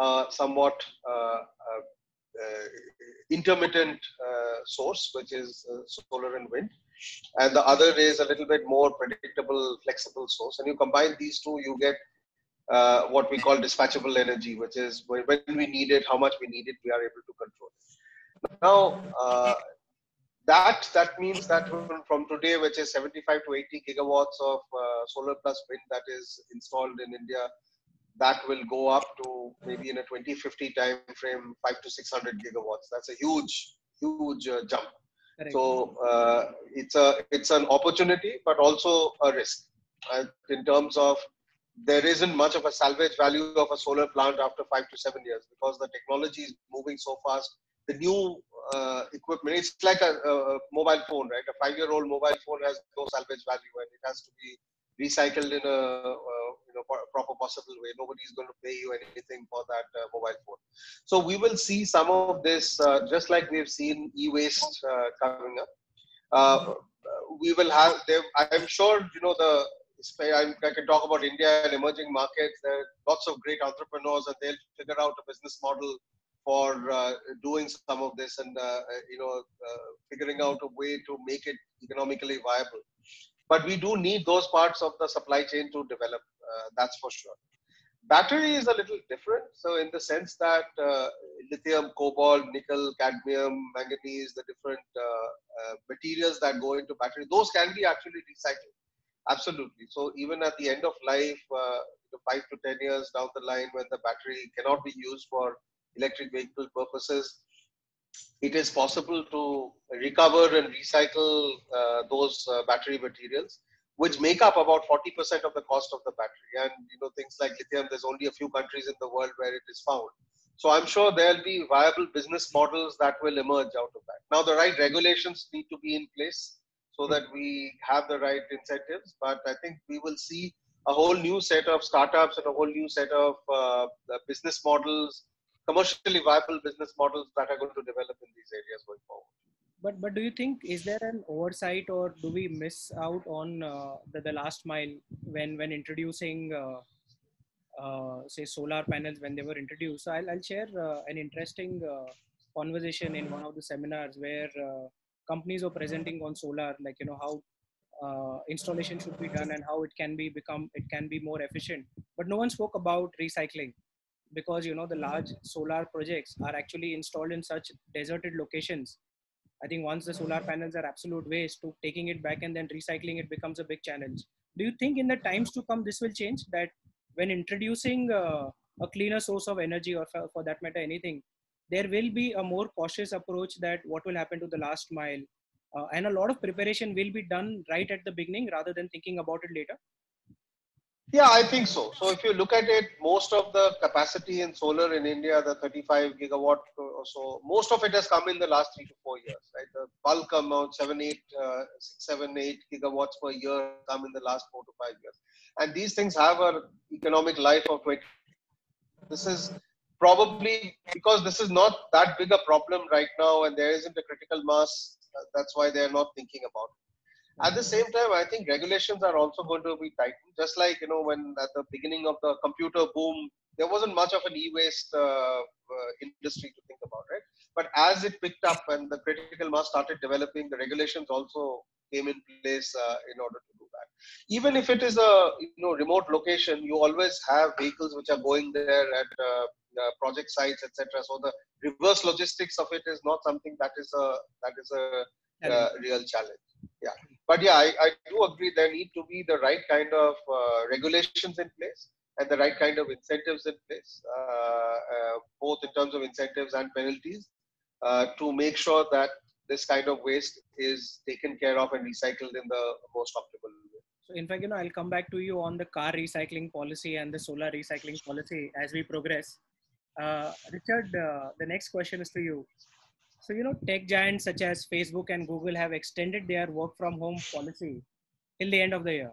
Speaker 3: uh, somewhat uh, uh, uh, intermittent source, which is solar and wind and the other is a little bit more predictable, flexible source. And you combine these two, you get uh, what we call dispatchable energy, which is when we need it, how much we need it, we are able to control. Now, uh, that that means that from today, which is 75 to 80 gigawatts of uh, solar plus wind that is installed in India, that will go up to maybe in a 2050 time frame, five to 600 gigawatts. That's a huge, huge uh, jump. Correct. So uh, it's a it's an opportunity, but also a risk uh, in terms of there isn't much of a salvage value of a solar plant after five to seven years because the technology is moving so fast. The new uh, equipment, it's like a, a, mobile phone, right? A five-year-old mobile phone has no salvage value and it has to be recycled in a uh, you know proper possible way. Nobody is going to pay you anything for that uh, mobile phone. So we will see some of this, uh, just like we've seen e-waste uh, coming up. Uh, we will have. I'm sure you know the. I can talk about India and emerging markets. There are lots of great entrepreneurs, and they'll figure out a business model for uh, doing some of this and uh, you know uh, figuring out a way to make it economically viable but we do need those parts of the supply chain to develop uh, that's for sure. Battery is a little different. So in the sense that uh, lithium cobalt nickel cadmium manganese the different uh, uh, materials that go into battery those can be actually recycled. Absolutely. So even at the end of life uh, five to ten years down the line when the battery cannot be used for electric vehicle purposes it is possible to recover and recycle uh, those uh, battery materials which make up about 40% of the cost of the battery. And you know things like lithium there's only a few countries in the world where it is found. So i'm sure there'll be viable business models that will emerge out of that. Now the right regulations need to be in place so that we have the right incentives. But i think we will see a whole new set of startups and a whole new set of uh, business models commercially viable business models that are going to develop in these areas going forward.
Speaker 2: But but do you think is there an oversight or do we miss out on uh, the, the last mile when when introducing uh, uh, say solar panels when they were introduced? So I'll, I'll share uh, an interesting uh, conversation in one of the seminars where uh, companies were presenting on solar like you know how installation should be done and how it can be become it can be more efficient but no one spoke about recycling because you know the large solar projects are actually installed in such deserted locations I think once the solar panels are absolute waste, to taking it back and then recycling it becomes a big challenge. Do you think in the times to come this will change? That when introducing uh, a cleaner source of energy, or for, for that matter anything, there will be a more cautious approach that what will happen to the last mile, uh, and a lot of preparation will be done right at the beginning rather than thinking about it later.
Speaker 3: Yeah, I think so. So if you look at it, most of the capacity in solar in India, the 35 gigawatt or so, most of it has come in the last three to four years, right? The bulk amount, seven, eight, uh, six, seven, eight gigawatts per year come in the last four to five years. And these things have an economic life of 20. This is probably because this is not that big a problem right now and there isn't a critical mass. That's why they're not thinking about it. At the same time, I think regulations are also going to be tightened. Just like you know, when at the beginning of the computer boom, there wasn't much of an e-waste uh, uh, industry to think about, right? But as it picked up and the critical mass started developing, the regulations also came in place uh, in order to do that. Even if it is a you know remote location, you always have vehicles which are going there at uh, uh, project sites, etc. So the reverse logistics of it is not something that is a that is a uh, real challenge. Yeah but yeah, I, I do agree there need to be the right kind of uh, regulations in place and the right kind of incentives in place, uh, uh, both in terms of incentives and penalties, uh, to make sure that this kind of waste is taken care of and recycled in the most optimal way.
Speaker 2: So, in fact, you know, I'll come back to you on the car recycling policy and the solar recycling policy as we progress. Uh, Richard, uh, the next question is to you. So, you know, tech giants such as Facebook and Google have extended their work from home policy till the end of the year.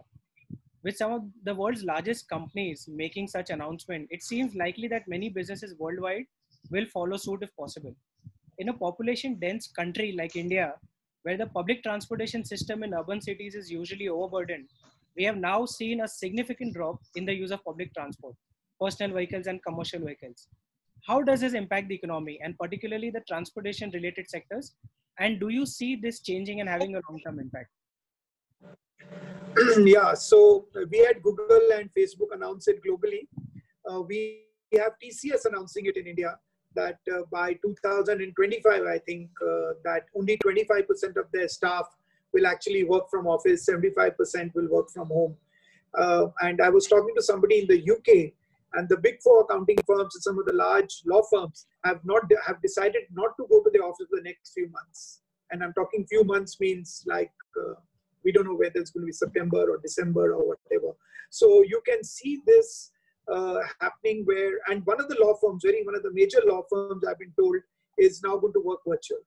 Speaker 2: With some of the world's largest companies making such announcement, it seems likely that many businesses worldwide will follow suit if possible. In a population dense country like India, where the public transportation system in urban cities is usually overburdened, we have now seen a significant drop in the use of public transport, personal vehicles and commercial vehicles how does this impact the economy and particularly the transportation related sectors? And do you see this changing and having a long term impact?
Speaker 1: Yeah so we had google and facebook announce it globally. Uh, we have tcs announcing it in india that uh, by 2025 i think uh, that only 25% of their staff will actually work from office 75% will work from home. Uh, and i was talking to somebody in the uk and the big four accounting firms and some of the large law firms have not have decided not to go to the office for the next few months. And i'm talking few months means like uh, we don't know whether it's going to be september or december or whatever. So you can see this uh, happening where and one of the law firms very one of the major law firms i've been told is now going to work virtual.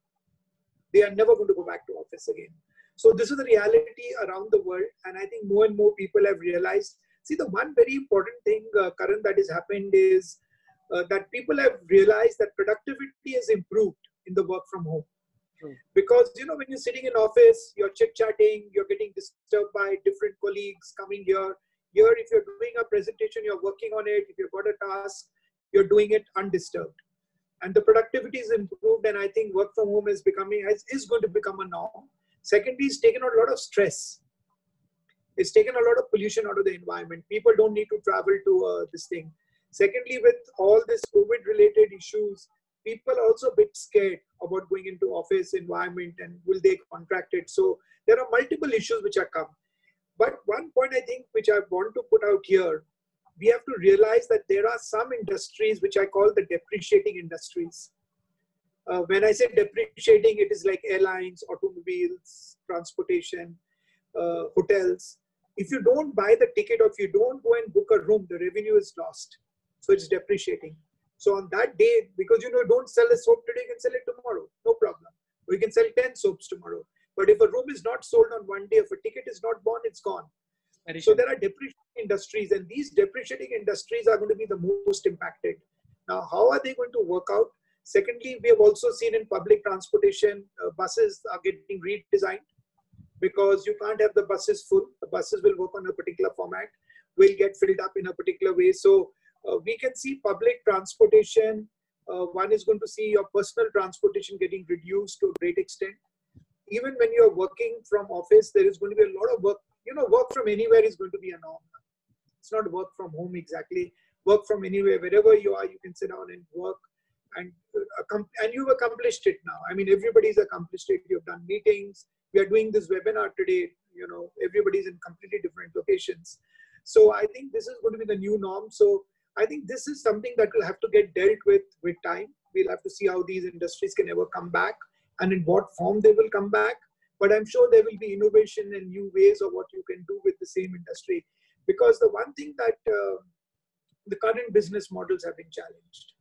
Speaker 1: They are never going to go back to office again. So this is the reality around the world and i think more and more people have realized See, the one very important thing, uh, Karan, that has happened is uh, that people have realized that productivity has improved in the work from home. Because, you know, when you're sitting in office, you're chit-chatting, you're getting disturbed by different colleagues coming here. Here, if you're doing a presentation, you're working on it. If you've got a task, you're doing it undisturbed. And the productivity is improved. And I think work from home is becoming, is going to become a norm. Secondly, it's taken out a lot of stress it's taken a lot of pollution out of the environment. People don't need to travel to uh, this thing. Secondly, with all this COVID related issues, people are also a bit scared about going into office environment and will they contract it. So there are multiple issues which are come. But one point I think which I want to put out here, we have to realize that there are some industries which I call the depreciating industries. Uh, when I say depreciating, it is like airlines, automobiles, transportation, uh, hotels if you don't buy the ticket or if you don't go and book a room, the revenue is lost. So it's depreciating. So on that day, because you know, don't sell a soap today, you can sell it tomorrow. No problem. We can sell 10 soaps tomorrow. But if a room is not sold on one day, if a ticket is not bought, it's gone. so there are depreciating industries, and these depreciating industries are going to be the most impacted. Now, how are they going to work out? Secondly, we have also seen in public transportation, uh, buses are getting redesigned because you can't have the buses full. The buses will work on a particular format, will get filled up in a particular way. So uh, we can see public transportation. Uh, one is going to see your personal transportation getting reduced to a great extent. Even when you're working from office, there is going to be a lot of work. You know, work from anywhere is going to be a norm. It's not work from home exactly. Work from anywhere, wherever you are, you can sit down and work. and uh, and you've accomplished it now. I mean, everybody's accomplished it. You've done meetings. We are doing this webinar today. You know, everybody's in completely different locations. So I think this is going to be the new norm. So I think this is something that will have to get dealt with with time. We'll have to see how these industries can ever come back and in what form they will come back. But I'm sure there will be innovation and new ways of what you can do with the same industry. Because the one thing that uh, the current business models have been challenged.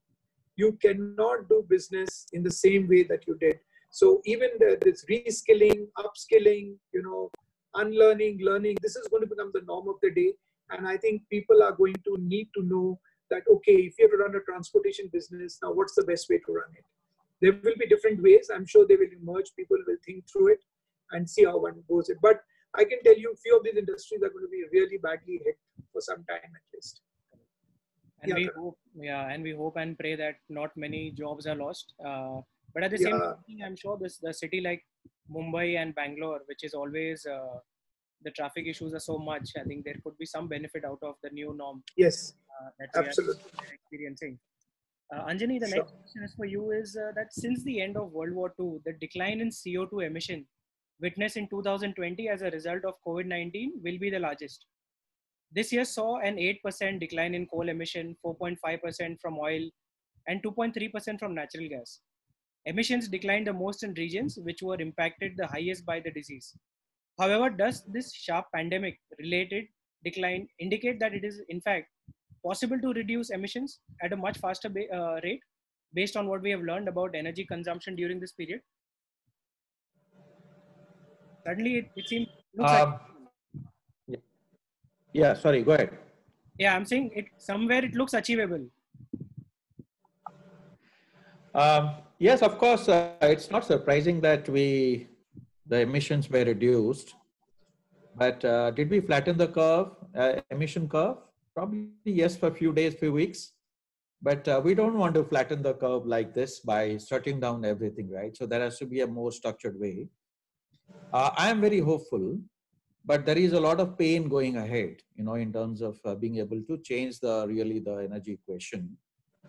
Speaker 1: You cannot do business in the same way that you did. So even the, this reskilling, upskilling, you know, unlearning, learning, this is going to become the norm of the day. And I think people are going to need to know that, okay, if you have to run a transportation business, now what's the best way to run it? There will be different ways. I'm sure they will emerge. People will think through it and see how one goes it. But I can tell you, few of these industries are going to be really badly hit for some time at least.
Speaker 2: And yeah. we hope, yeah, and we hope and pray that not many jobs are lost. Uh, but at the same time, I'm sure this the city like Mumbai and Bangalore, which is always uh, the traffic issues are so much. I think there could be some benefit out of the new norm.
Speaker 1: Yes, uh, that we absolutely
Speaker 2: are experiencing. Uh, Anjani, the sure. next question is for you is uh, that since the end of World War II, the decline in CO2 emission witnessed in 2020 as a result of COVID-19 will be the largest. This year saw an 8% decline in coal emission, 4.5% from oil, and 2.3% from natural gas. Emissions declined the most in regions which were impacted the highest by the disease. However, does this sharp pandemic related decline indicate that it is in fact possible to reduce emissions at a much faster ba- uh, rate based on what we have learned about energy consumption during this period? Suddenly it, it seems. Looks um, like
Speaker 4: yeah. yeah, sorry, go ahead.
Speaker 2: Yeah, I'm saying it somewhere it looks achievable.
Speaker 4: Um, yes, of course, uh, it's not surprising that we the emissions were reduced. But uh, did we flatten the curve, uh, emission curve? Probably yes, for a few days, few weeks. But uh, we don't want to flatten the curve like this by shutting down everything, right? So there has to be a more structured way. Uh, I am very hopeful, but there is a lot of pain going ahead, you know, in terms of uh, being able to change the really the energy equation.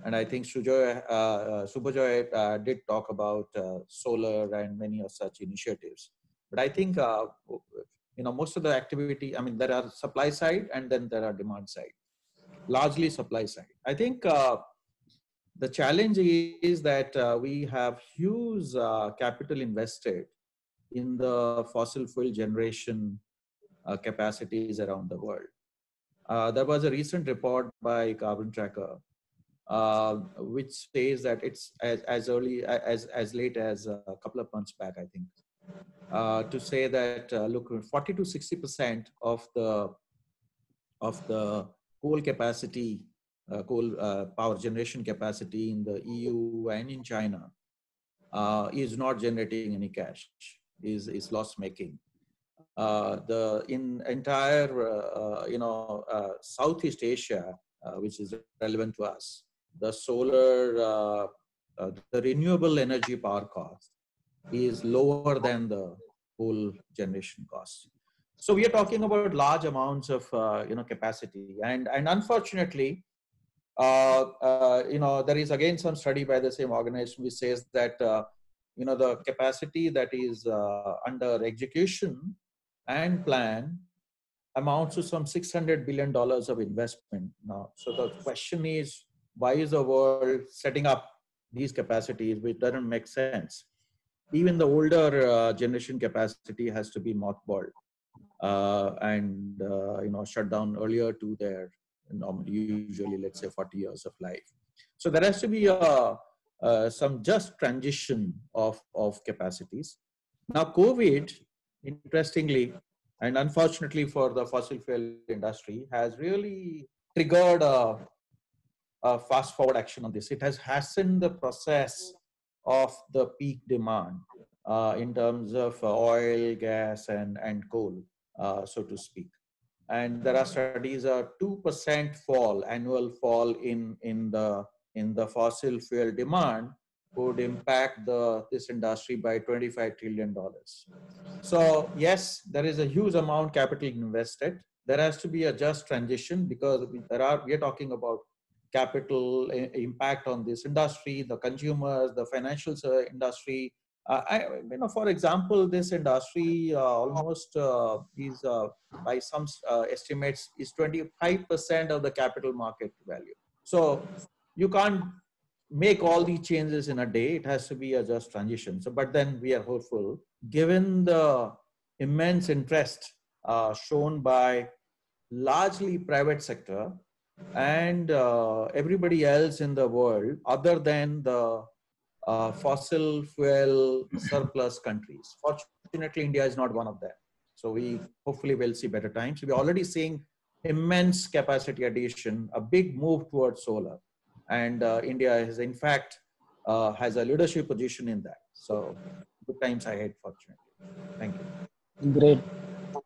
Speaker 4: And I think Sujoy, uh, uh, uh, did talk about uh, solar and many of such initiatives. But I think, uh, you know, most of the activity, I mean, there are supply side and then there are demand side, largely supply side. I think uh, the challenge is that we have huge capital invested in the fossil fuel generation capacities around the world. there was a recent report by Carbon Tracker uh, which says that it's as, as early as as late as a couple of months back, I think, uh, to say that uh, look, 40 to 60 percent of the of the coal capacity, uh, coal uh, power generation capacity in the EU and in China uh, is not generating any cash, is is loss making. the in entire you know Southeast Asia, which is relevant to us, the solar, uh, uh, the renewable energy power cost is lower than the coal generation cost. So we are talking about large amounts of uh, you know capacity, and and unfortunately, uh, uh, you know there is again some study by the same organization which says that uh, you know the capacity that is under execution and plan amounts to some 600 billion dollars of investment now. So the question is why is the world setting up these capacities which doesn't make sense? Even the older uh, generation capacity has to be mothballed uh, and uh, you know shut down earlier to their normally usually let's say 40 years of life. So there has to be a, uh, some just transition of of capacities. Now covid interestingly and unfortunately for the fossil fuel industry has really triggered a uh, fast forward action on this. It has hastened the process of the peak demand uh, in terms of uh, oil, gas, and, and coal, uh, so to speak. And there are studies, a 2% fall, annual fall in, in, the, in the fossil fuel demand would impact the, this industry by $25 trillion. So yes, there is a huge amount capital invested. There has to be a just transition because there are, we are talking about capital impact on this industry, the consumers, the financial industry. Uh, I, you know, for example, this industry uh, almost uh, is, uh, by some uh, estimates, is 25% of the capital market value. So you can't make all these changes in a day. It has to be a just transition. So, but then we are hopeful, given the immense interest uh, shown by largely private sector and uh, everybody else in the world other than the uh, fossil fuel surplus countries. Fortunately, India is not one of them. So we hopefully will see better times. We're already seeing immense capacity addition, a big move towards solar. And uh, India is in fact uh, has a leadership position in that. So good times ahead, fortunately. Thank you.
Speaker 2: Great.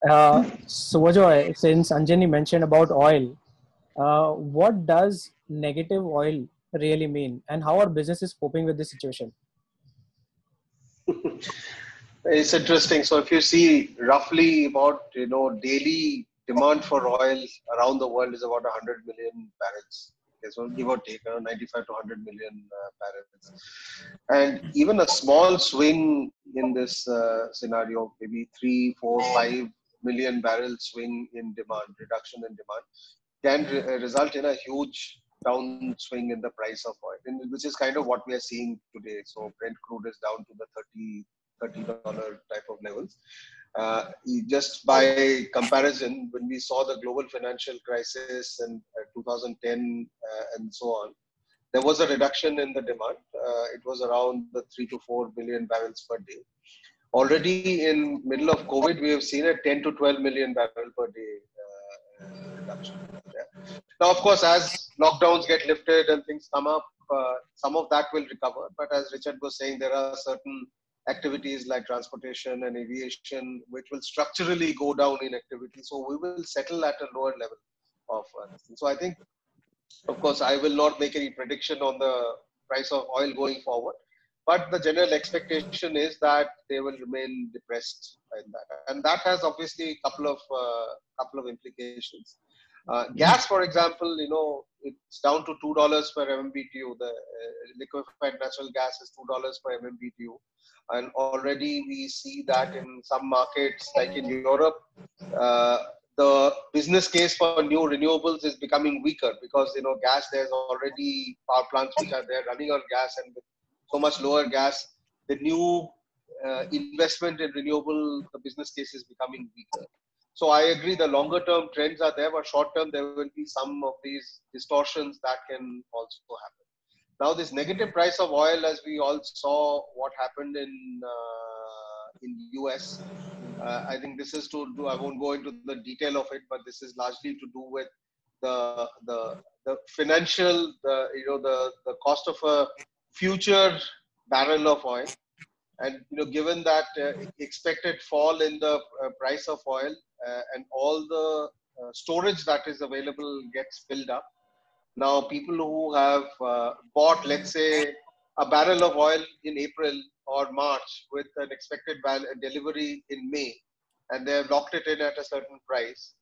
Speaker 2: Uh, Suvojoy, since Anjani mentioned about oil, uh, what does negative oil really mean and how are businesses coping with this situation?
Speaker 3: it's interesting. So if you see roughly about, you know, daily demand for oil around the world is about 100 million barrels. Okay, so give or take uh, 95 to 100 million uh, barrels. And even a small swing in this uh, scenario, maybe three, four, five million barrel swing in demand, reduction in demand, can re- result in a huge downswing in the price of oil, which is kind of what we are seeing today. So Brent crude is down to the 30 $30 type of levels. Uh, just by comparison, when we saw the global financial crisis in uh, 2010 uh, and so on, there was a reduction in the demand. Uh, it was around the three to four billion barrels per day. Already in middle of COVID, we have seen a 10 to 12 million barrel per day Now, of course, as lockdowns get lifted and things come up, uh, some of that will recover. But as Richard was saying, there are certain activities like transportation and aviation, which will structurally go down in activity. So we will settle at a lower level of. Uh, so I think, of course, I will not make any prediction on the price of oil going forward, but the general expectation is that they will remain depressed in that, and that has obviously a couple of uh, couple of implications. Uh, gas, for example, you know, it's down to two dollars per MMBTU. The uh, liquefied natural gas is two dollars per MMBTU, and already we see that in some markets, like in Europe, uh, the business case for new renewables is becoming weaker because you know gas. There's already power plants which are there running on gas, and with so much lower gas, the new uh, investment in renewable, the business case is becoming weaker. So I agree the longer term trends are there, but short term there will be some of these distortions that can also happen. Now this negative price of oil, as we all saw what happened in uh, in US, uh, I think this is to do. I won't go into the detail of it, but this is largely to do with the the the financial, the you know the the cost of a future barrel of oil and you know given that uh, expected fall in the uh, price of oil uh, and all the storage that is available gets filled up. Now, people who have bought, let's say, a barrel of oil in April or March with an expected delivery in May, and they have locked it in at a certain price.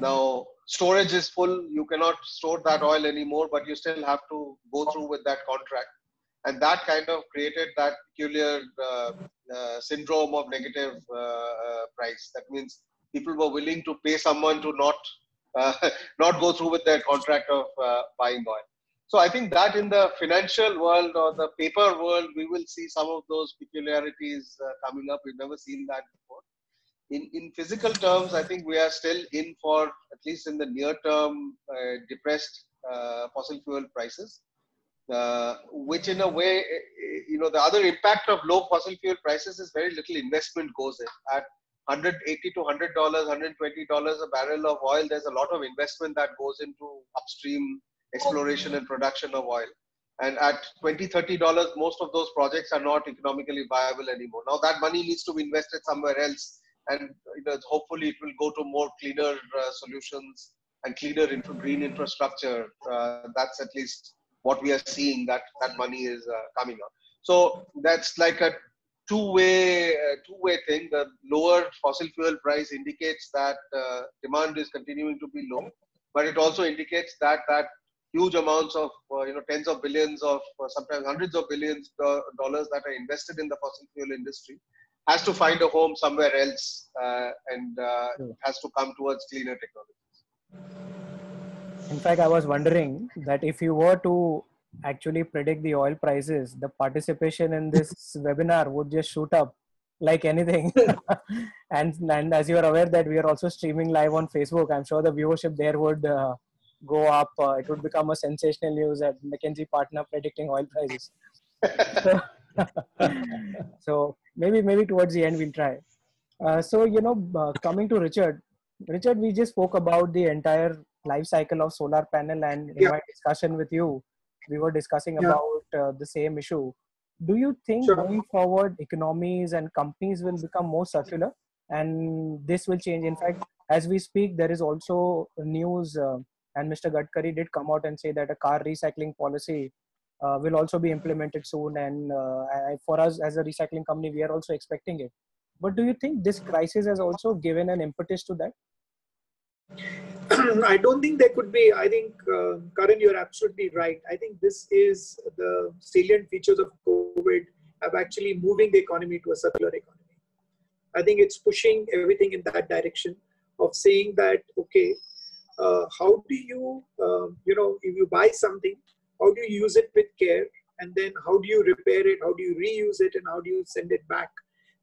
Speaker 3: Now, storage is full. You cannot store that oil anymore, but you still have to go through with that contract. And that kind of created that peculiar uh, uh, syndrome of negative uh, price. That means people were willing to pay someone to not uh, not go through with their contract of uh, buying oil. So I think that in the financial world or the paper world, we will see some of those peculiarities uh, coming up. We've never seen that before. In, in physical terms, I think we are still in for, at least in the near term, uh, depressed uh, fossil fuel prices. Uh, which in a way, eh, eh, you know, the other impact of low fossil fuel prices is very little investment goes in. At 180 to 100 dollars 120 dollars a barrel of oil there's a lot of investment that goes into upstream exploration and production of oil and at 20 30 dollars most of those projects are not economically viable anymore now that money needs to be invested somewhere else and you know, hopefully it will go to more cleaner uh, solutions and cleaner green infrastructure uh, that's at least what we are seeing that that money is uh, coming up so that's like a two-way uh, two-way thing. The lower fossil fuel price indicates that uh, demand is continuing to be low, but it also indicates that that huge amounts of uh, you know tens of billions of uh, sometimes hundreds of billions dollars that are invested in the fossil fuel industry has to find a home somewhere else uh, and uh, has to come towards cleaner technologies.
Speaker 2: In fact, I was wondering that if you were to actually predict the oil prices, the participation in this webinar would just shoot up like anything. and, and as you are aware that we are also streaming live on Facebook, I'm sure the viewership there would uh, go up. Uh, it would become a sensational news at McKinsey partner predicting oil prices. so, so maybe maybe towards the end we'll try. Uh, so you know, uh, coming to Richard, Richard, we just spoke about the entire life cycle of solar panel, and in yeah. my discussion with you, we were discussing yeah. about uh, the same issue. Do you think sure. going forward, economies and companies will become more circular, and this will change? In fact, as we speak, there is also news, uh, and Mr. Gadkari did come out and say that a car recycling policy uh, will also be implemented soon. And uh, for us as a recycling company, we are also expecting it. But do you think this crisis has also given an impetus to that?
Speaker 1: I don't think there could be. I think, uh, Karan, you're absolutely right. I think this is the salient features of COVID have actually moving the economy to a circular economy. I think it's pushing everything in that direction of saying that, okay, uh, how do you, uh, you know, if you buy something, how do you use it with care and then how do you repair it how do you reuse it and how do you send it back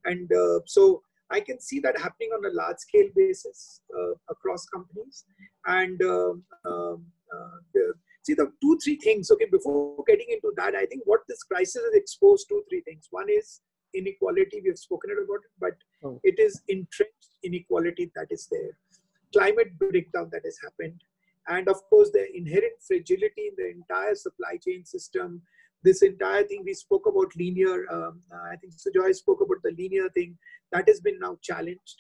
Speaker 1: and uh, so i can see that happening on a large scale basis uh, across companies. And um, um, uh, the, see the two three things okay before getting into that i think what this crisis has exposed two three things. One is inequality. We've spoken about it but oh. it is entrenched inequality that is there. Climate breakdown that has happened. And of course the inherent fragility in the entire supply chain system this entire thing we spoke about linear um, i think sujoy spoke about the linear thing. That has been now challenged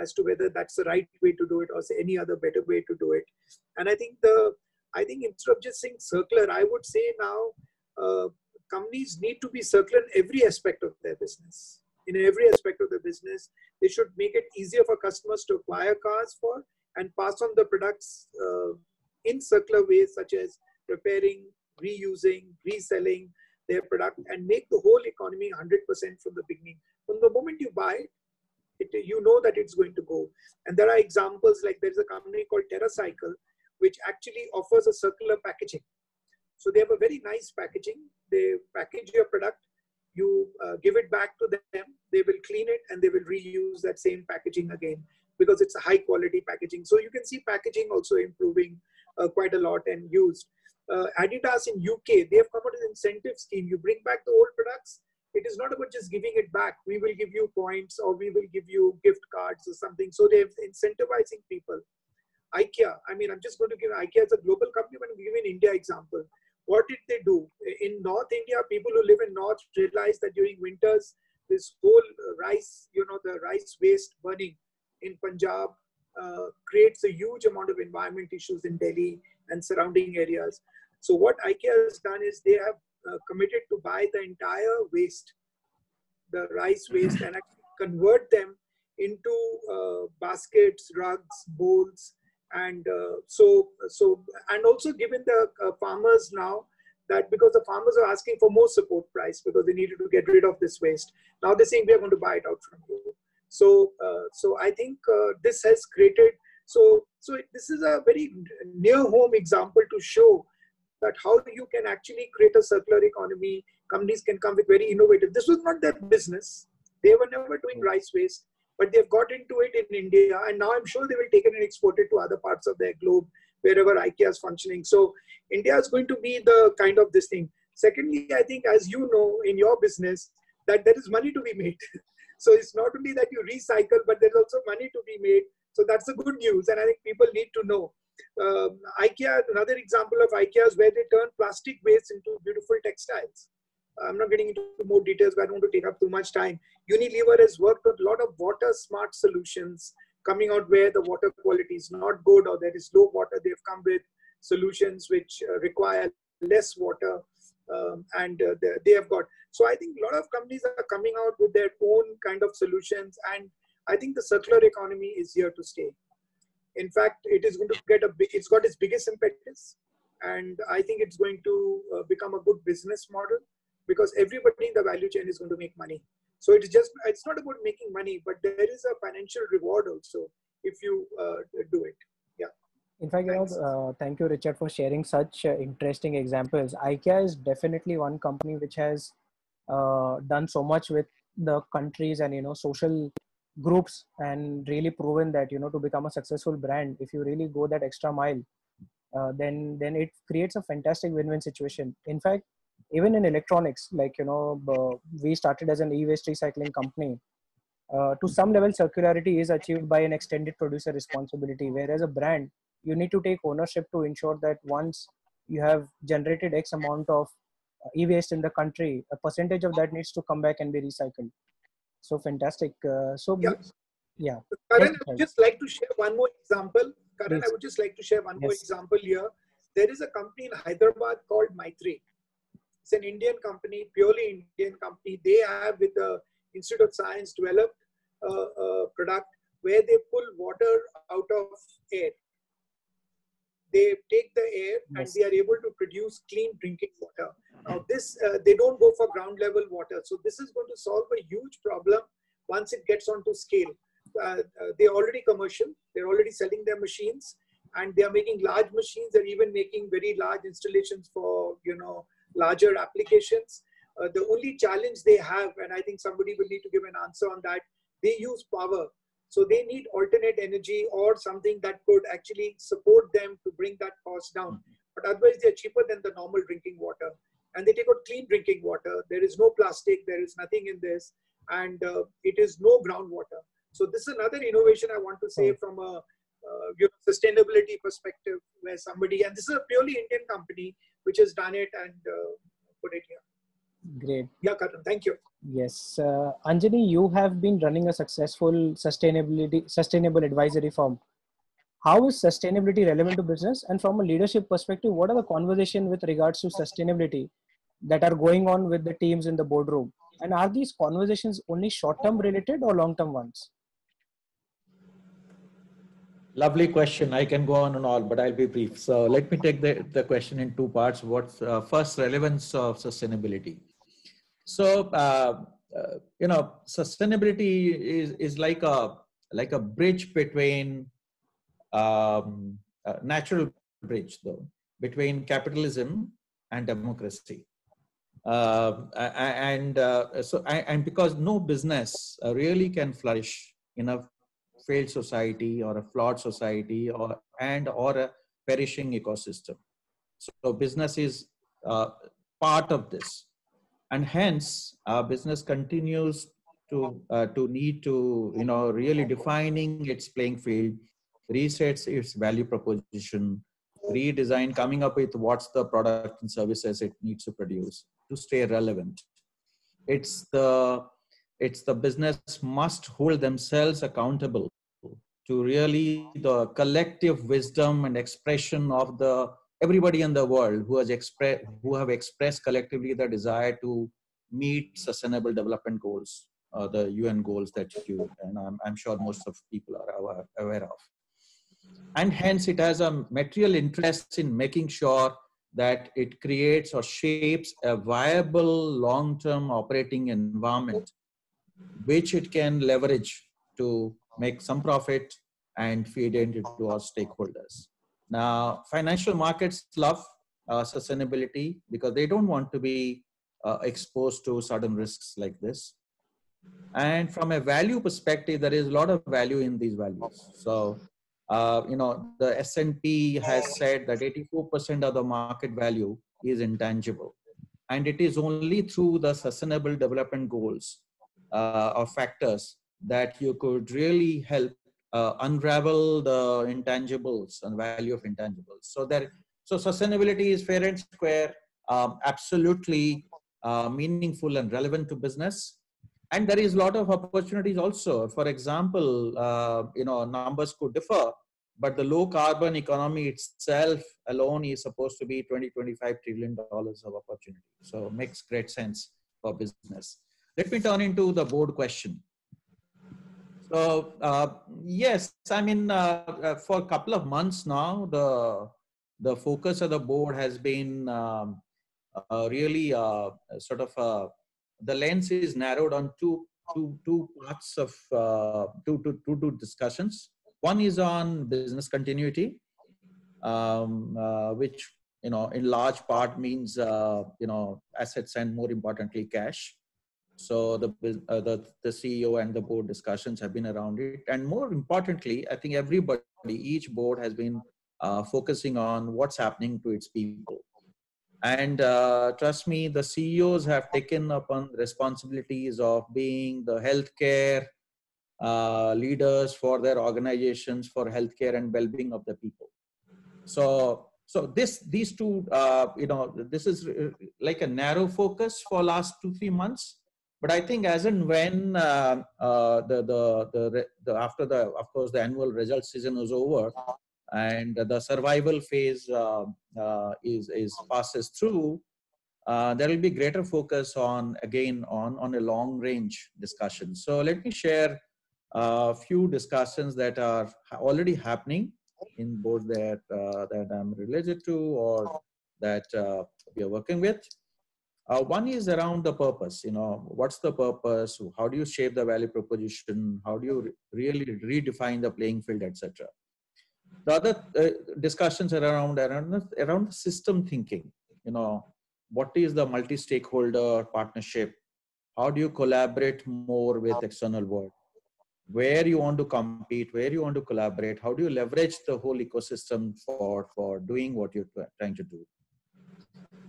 Speaker 1: as to whether that's the right way to do it or say any other better way to do it. And i think the i think instead of just saying circular i would say now uh, companies need to be circular in every aspect of their business. In every aspect of the business they should make it easier for customers to acquire cars for and pass on the products uh, in circular ways such as repairing, reusing, reselling their product and make the whole economy 100% from the beginning. From the moment you buy it, you know that it's going to go. And there are examples like there's a company called TerraCycle, which actually offers a circular packaging. So they have a very nice packaging. They package your product, you uh, give it back to them, they will clean it and they will reuse that same packaging again because it's a high quality packaging. So you can see packaging also improving uh, quite a lot and used. Uh, Adidas in UK, they have come out with an incentive scheme. You bring back the old products. It is not about just giving it back. We will give you points or we will give you gift cards or something. So they're incentivizing people. IKEA, I mean, I'm just going to give IKEA as a global company, but I'm giving India example. What did they do? In North India, people who live in North realize that during winters, this whole rice, you know, the rice waste burning in Punjab uh, creates a huge amount of environment issues in Delhi and surrounding areas. So what IKEA has done is they have uh, committed to buy the entire waste, the rice waste, and convert them into uh, baskets, rugs, bowls, and uh, so so and also given the uh, farmers now that because the farmers are asking for more support price because they needed to get rid of this waste. Now they're saying we are going to buy it out from you. So, uh, so I think uh, this has created. So, so this is a very near home example to show that how you can actually create a circular economy. Companies can come with very innovative. This was not their business. They were never doing hmm. rice waste, but they've got into it in India, and now I'm sure they will take it and export it to other parts of their globe wherever IKEA is functioning. So India is going to be the kind of this thing. Secondly, I think as you know in your business that there is money to be made. So it's not only that you recycle, but there's also money to be made. So that's the good news. And I think people need to know. Um, IKEA, another example of IKEA is where they turn plastic waste into beautiful textiles. I'm not getting into more details, but I don't want to take up too much time. Unilever has worked on a lot of water smart solutions coming out where the water quality is not good or there is low water. They've come with solutions which uh, require less water um, and uh, they, they, have got. So I think a lot of companies are coming out with their own kind of solutions, and I think the circular economy is here to stay. In fact, it is going to get a big, it's got its biggest impetus, and I think it's going to uh, become a good business model because everybody in the value chain is going to make money. So it's just it's not about making money, but there is a financial reward also if you uh, do it. Yeah.
Speaker 2: In fact, you know, uh, thank you, Richard, for sharing such uh, interesting examples. IKEA is definitely one company which has uh, done so much with the countries and you know social groups and really proven that you know to become a successful brand if you really go that extra mile uh, then then it creates a fantastic win-win situation. In fact even in electronics like you know uh, we started as an e-waste recycling company uh, to some level circularity is achieved by an extended producer responsibility whereas a brand you need to take ownership to ensure that once you have generated x amount of uh, e-waste in the country a percentage of that needs to come back and be recycled so fantastic uh, so yeah, yeah.
Speaker 1: Karan, I would just like to share one more example Karan, Please. I would just like to share one yes. more example here. There is a company in Hyderabad called Maithri. It's an Indian company, purely Indian company. They have, with the Institute of Science, developed a, a product where they pull water out of air. They take the air yes. and they are able to produce clean drinking water. Now, this uh, they don't go for ground level water, so this is going to solve a huge problem once it gets onto scale. Uh, uh, they're already commercial. They're already selling their machines, and they are making large machines. They're even making very large installations for you know larger applications. Uh, the only challenge they have, and I think somebody will need to give an answer on that, they use power. So they need alternate energy or something that could actually support them to bring that cost down. But otherwise, they're cheaper than the normal drinking water. And they take out clean drinking water. There is no plastic. There is nothing in this. And uh, it is no groundwater. So this is another innovation I want to say oh. from a uh, you know, sustainability perspective, where somebody and this is a purely Indian company which has done it and uh, put it here.
Speaker 2: Great.
Speaker 1: Yeah, Karan, thank you.
Speaker 2: Yes, uh, Anjani, you have been running a successful sustainability sustainable advisory firm. How is sustainability relevant to business? And from a leadership perspective, what are the conversation with regards to sustainability that are going on with the teams in the boardroom? And are these conversations only short-term related or long-term ones?
Speaker 4: Lovely question. I can go on and all, but I'll be brief. So let me take the, the question in two parts. What's uh, first relevance of sustainability? So, uh, uh, you know, sustainability is, is like a like a bridge between um, natural bridge though between capitalism and democracy. Uh, and uh, so, and because no business uh, really can flourish in a failed society or a flawed society or and or a perishing ecosystem so business is uh, part of this and hence business continues to uh, to need to you know really defining its playing field resets its value proposition redesign coming up with what's the product and services it needs to produce to stay relevant. It's the it's the business must hold themselves accountable to really the collective wisdom and expression of the everybody in the world who has expressed who have expressed collectively the desire to meet sustainable development goals uh, the un goals that you and I'm, I'm sure most of people are aware, aware of and hence it has a material interest in making sure that it creates or shapes a viable long-term operating environment which it can leverage to make some profit and feed into our stakeholders. Now, financial markets love uh, sustainability because they don't want to be uh, exposed to sudden risks like this. And from a value perspective, there is a lot of value in these values. So, uh, you know, the S&P has said that 84% of the market value is intangible. And it is only through the sustainable development goals uh, or factors that you could really help uh, unravel the intangibles and value of intangibles. So there, so sustainability is fair and square, um, absolutely uh, meaningful and relevant to business. And there is a lot of opportunities also. For example, uh, you know, numbers could differ, but the low carbon economy itself alone is supposed to be 20, 25 trillion dollars of opportunity. So makes great sense for business. Let me turn into the board question. So uh, yes, I mean, uh, uh, for a couple of months now, the the focus of the board has been um, uh, really uh, sort of uh, the lens is narrowed on two two two parts of uh, two, two, two, two discussions. One is on business continuity, um, uh, which you know in large part means uh, you know assets and more importantly cash. So the, the the CEO and the board discussions have been around it, and more importantly, I think everybody, each board has been focusing on what's happening to its people and uh, trust me, the CEOs have taken upon responsibilities of being the healthcare uh, leaders for their organizations for healthcare and well-being of the people. So, so this these two, uh, you know, this is uh, like a narrow focus for last two three months. But I think as and when uh, uh, the, the, the the after the of course the annual results season is over, and the survival phase uh, uh, is, is passes through, uh, there will be greater focus on, again, on, on a long range discussion. So let me share a few discussions that are already happening in both that, that I'm related to or that we are working with. Uh, one is around the purpose. You know, what's the purpose? How do you shape the value proposition? How do you re really redefine the playing field, etc the other uh, discussions around around around system thinking you know what is the multi-stakeholder partnership? How do you collaborate more with external world? Where you want to compete where you want to collaborate how do you leverage the whole ecosystem for for doing what you're trying to do?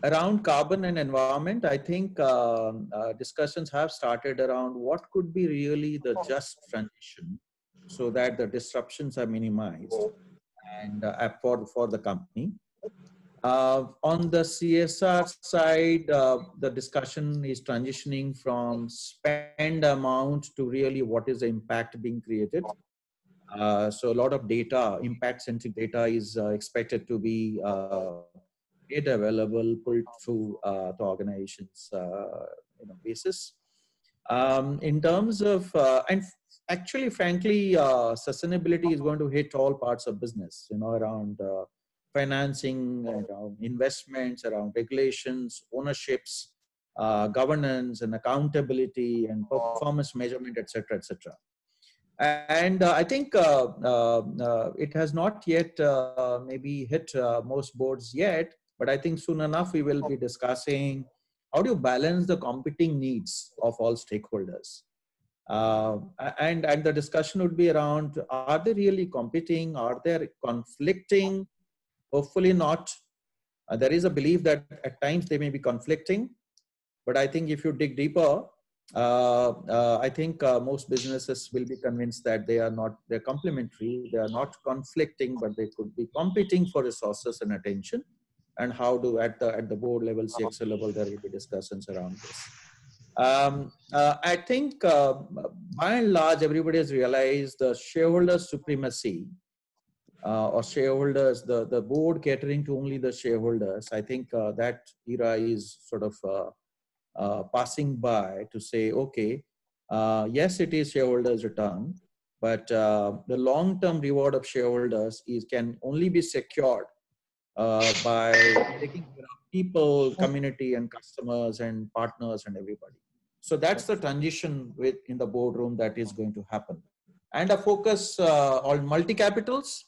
Speaker 4: Around carbon and environment i think uh, uh, discussions have started around what could be really the just transition so that the disruptions are minimized and uh, for, for the company. Uh, on the CSR side, uh, the discussion is transitioning from spend amount to really what is the impact being created. Uh, so a lot of data, impact-centric data is uh, expected to be uh, made available, pulled through the organization's you know, basis. Um, in terms of, and actually, frankly, uh, sustainability is going to hit all parts of business, you know, around uh, financing, around investments, around regulations, ownerships, uh, governance and accountability and performance measurement, etc., etc. And uh, I think uh, uh, it has not yet maybe hit most boards yet, but I think soon enough we will be discussing how do you balance the competing needs of all stakeholders uh, and and the discussion would be around are they really competing? Are they conflicting? Hopefully not. Uh, there is a belief that at times they may be conflicting but i think if you dig deeper uh, uh i think uh, most businesses will be convinced that they are not they're complementary they are not conflicting but they could be competing for resources and attention. And how do at the at the board level cxo level there will be discussions around this um, uh, I think uh, by and large, everybody has realized the shareholder supremacy uh, or shareholders, the, the board catering to only the shareholders. I think uh, that era is sort of uh, uh, passing by to say, okay, yes, it is shareholders' return, but the long-term reward of shareholders is can only be secured by taking care of people, community, and customers and partners and everybody. So that's the transition with in the boardroom that is going to happen. And a focus uh, on multi-capitals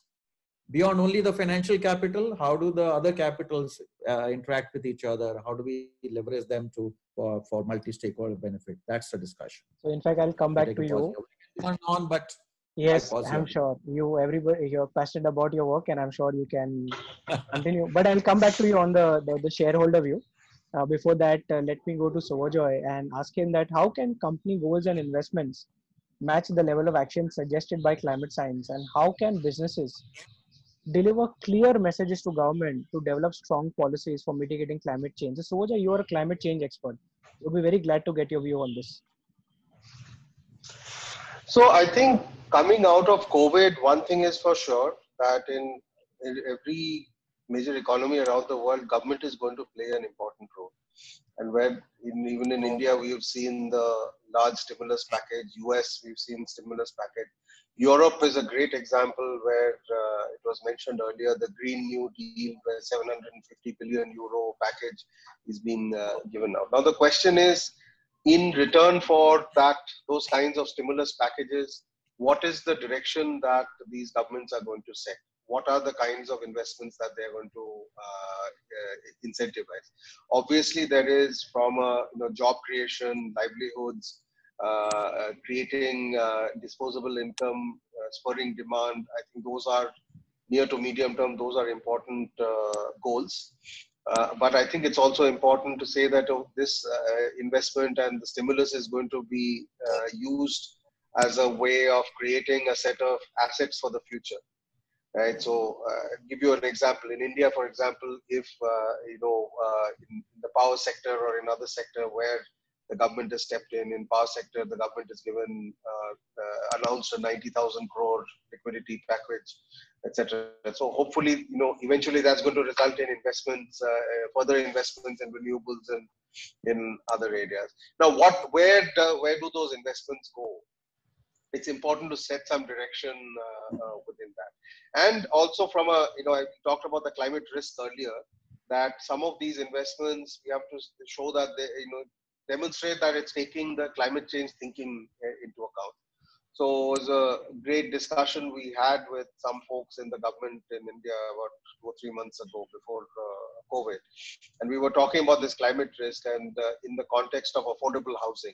Speaker 4: beyond only the financial capital. How do the other capitals uh, interact with each other? How do we leverage them to for, for multi-stakeholder benefit? That's the discussion.
Speaker 5: So in fact, I'll come back to you.
Speaker 4: On, on, but
Speaker 5: yes i'm sure you everybody you're passionate about your work and i'm sure you can continue but i'll come back to you on the the, the shareholder view uh, before that, uh, let me go to Suvojoy and ask him that how can company goals and investments match the level of action suggested by climate science and how can businesses deliver clear messages to government to develop strong policies for mitigating climate change. So, Suvojoy, you are a climate change expert. We'll be very glad to get your view on this.
Speaker 3: So I think coming out of COVID, one thing is for sure that in every major economy around the world, government is going to play an important role. And where in, even in India, we have seen the large stimulus package. US, we've seen stimulus package. Europe is a great example where uh, it was mentioned earlier the Green New Deal, where 750 billion euro package is being uh, given out. Now the question is, in return for that, those kinds of stimulus packages, what is the direction that these governments are going to set? What are the kinds of investments that they're going to uh, uh, incentivize? Obviously, there is from a you know, job creation, livelihoods, uh, creating uh, disposable income, uh, spurring demand. I think those are near to medium term, those are important goals. Uh, but I think it's also important to say that oh, this uh, investment and the stimulus is going to be uh, used as a way of creating a set of assets for the future. Right. So, give you an example. In India, for example, if you know in, in the power sector or in other sector where the government has stepped in. In power sector, the government has given uh, uh, announced a 90,000 crore liquidity package, etc. So hopefully, you know, eventually that's going to result in investments, uh, further investments in renewables and in other areas. Now, what, where, do, where do those investments go? It's important to set some direction uh, uh, within that, and also from a, you know, I talked about the climate risk earlier. That some of these investments we have to show that they, you know, demonstrate that it's taking the climate change thinking uh, into account. So it was a great discussion we had with some folks in the government in India about two or three months ago before uh, COVID. And we were talking about this climate risk and uh, in the context of affordable housing.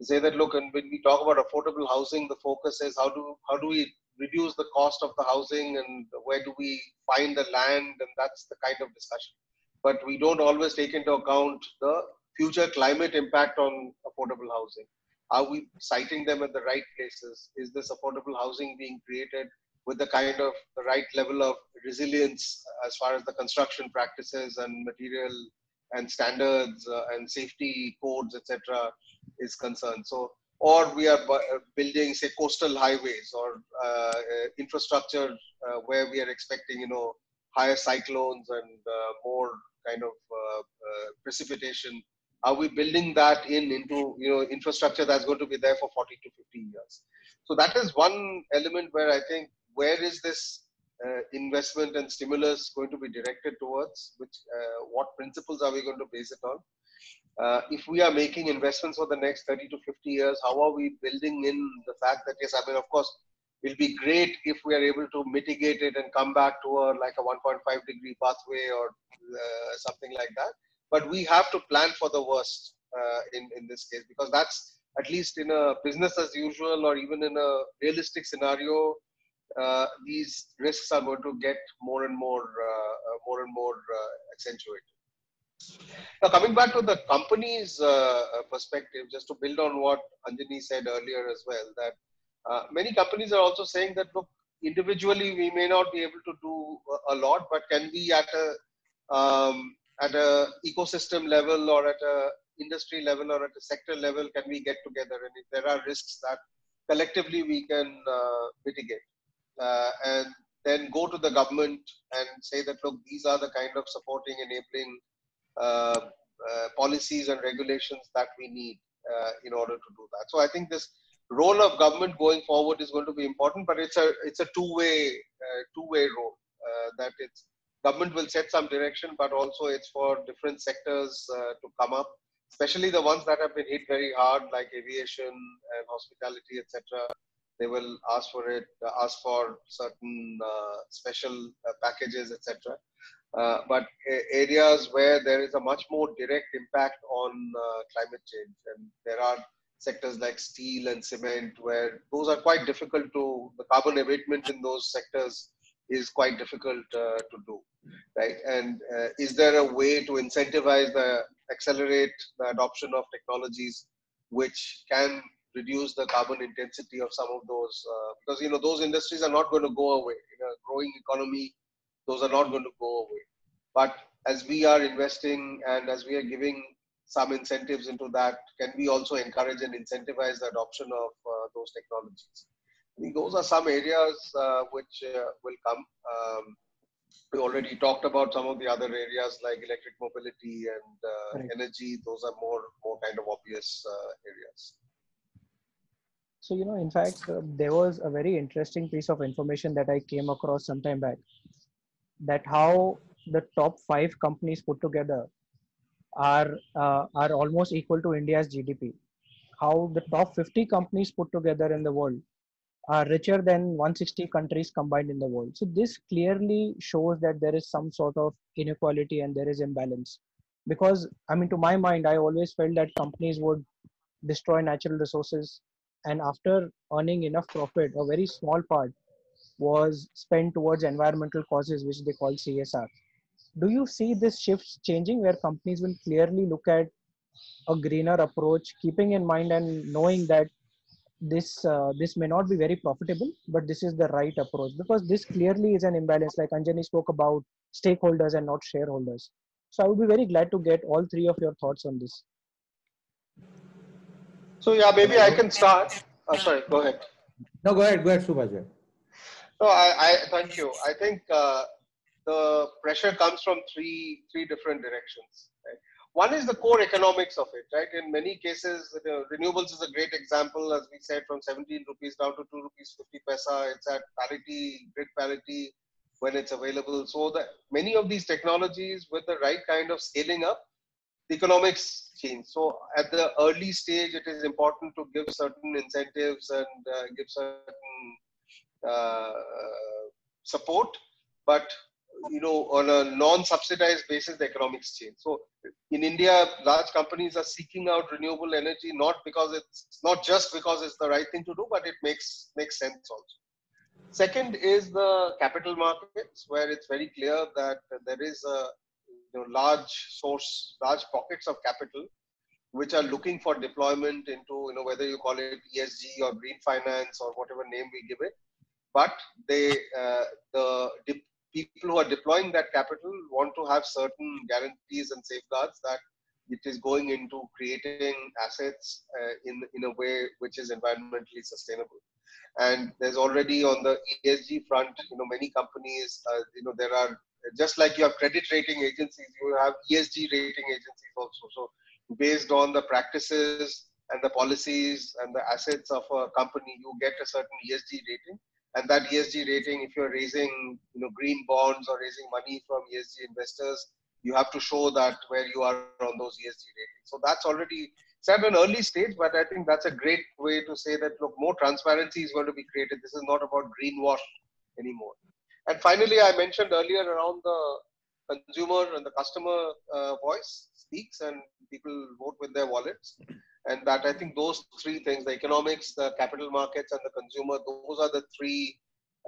Speaker 3: To say that, look, and when we talk about affordable housing, the focus is how do, how do we reduce the cost of the housing and where do we find the land? And that's the kind of discussion. But we don't always take into account the future climate impact on affordable housing? Are we citing them at the right places? Is this affordable housing being created with the kind of the right level of resilience as far as the construction practices and material and standards uh, and safety codes, etc., is concerned? So, or we are building, say, coastal highways or uh, uh, infrastructure uh, where we are expecting, you know, higher cyclones and uh, more kind of uh, precipitation are we building that in into you know infrastructure that's going to be there for 40 to 50 years? So that is one element where i think where is this uh, investment and stimulus going to be directed towards? Which uh, what principles are we going to base it on? Uh, if we are making investments for the next 30 to 50 years how are we building in the fact that yes i mean of course it'll be great if we are able to mitigate it and come back to a like a 1.5 degree pathway or uh, something like that but we have to plan for the worst uh, in in this case because that's at least in a business as usual or even in a realistic scenario uh, these risks are going to get more and more uh, uh more and more uh, accentuated. Now coming back to the company's uh, perspective just to build on what anjani said earlier as well that many companies are also saying that look individually we may not be able to do a lot but can we at a um, at a ecosystem level or at a industry level or at a sector level can we get together? And if there are risks that collectively we can uh, mitigate uh, and then go to the government and say that look these are the kind of supporting enabling uh, uh policies and regulations that we need uh, in order to do that. So i think this role of government going forward is going to be important but it's a it's a two way uh, two way role that it's government will set some direction, but also it's for different sectors uh, to come up, especially the ones that have been hit very hard, like aviation and hospitality, etc. They will ask for it, uh, ask for certain uh, special uh, packages, etc. Uh, but areas where there is a much more direct impact on uh, climate change, and there are sectors like steel and cement where those are quite difficult to the carbon abatement in those sectors is quite difficult uh, to do, right? And uh, is there a way to incentivize the accelerate the adoption of technologies which can reduce the carbon intensity of some of those? Uh, because you know those industries are not going to go away. In a growing economy, those are not going to go away. But as we are investing and as we are giving some incentives into that, can we also encourage and incentivize the adoption of uh, those technologies? I think those are some areas uh, which uh, will come. Um, we already talked about some of the other areas like electric mobility and uh, energy. Those are more more kind of obvious uh, areas.
Speaker 2: So, you know, in fact, uh, there was a very interesting piece of information that I came across some time back that how the top five companies put together are uh, are almost equal to India's GDP. How the top 50 companies put together in the world are richer than 160 countries combined in the world. So this clearly shows that there is some sort of inequality and there is imbalance. Because I mean, to my mind, I always felt that companies would destroy natural resources, and after earning enough profit, a very small part was spent towards environmental causes, which they call CSR. Do you see this shift changing where companies will clearly look at a greener approach, keeping in mind and knowing that this uh, this may not be very profitable, but this is the right approach because this clearly is an imbalance. Like Anjani spoke about stakeholders and not shareholders. So I would be very glad to get all three of your thoughts on this.
Speaker 3: So yeah, maybe I can start. Oh, sorry, go ahead.
Speaker 4: No, go ahead, go ahead, Suvojoy.
Speaker 3: No, I, I thank you. I think uh, the pressure comes from three three different directions. One is the core economics of it, right? In many cases, renewables is a great example, as we said, from 17 rupees down to 2 rupees 50 paisa. It's at parity, grid parity when it's available. So that many of these technologies, with the right kind of scaling up, the economics change. So at the early stage, it is important to give certain incentives and uh, give certain uh, support, but you know, on a non-subsidized basis, the economics change. So in India, large companies are seeking out renewable energy not because it's not just because it's the right thing to do, but it makes makes sense also. Second is the capital markets, where it's very clear that there is a you know, large source, large pockets of capital, which are looking for deployment into you know whether you call it ESG or green finance or whatever name we give it, but they uh, the people who are deploying that capital want to have certain guarantees and safeguards that it is going into creating assets uh, in in a way which is environmentally sustainable. And there's already on the ESG front you know many companies uh, you know there are just like you have credit rating agencies you have ESG rating agencies also. So based on the practices and the policies and the assets of a company you get a certain ESG rating and that ESG rating, if you're raising you know green bonds or raising money from ESG investors, you have to show that where you are on those ESG ratings. So that's already at an early stage, but I think that's a great way to say that look, more transparency is going to be created. This is not about greenwash anymore. And finally, I mentioned earlier around the consumer and the customer uh, voice speaks, and people vote with their wallets and that I think those three things, the economics, the capital markets, and the consumer, those are the three,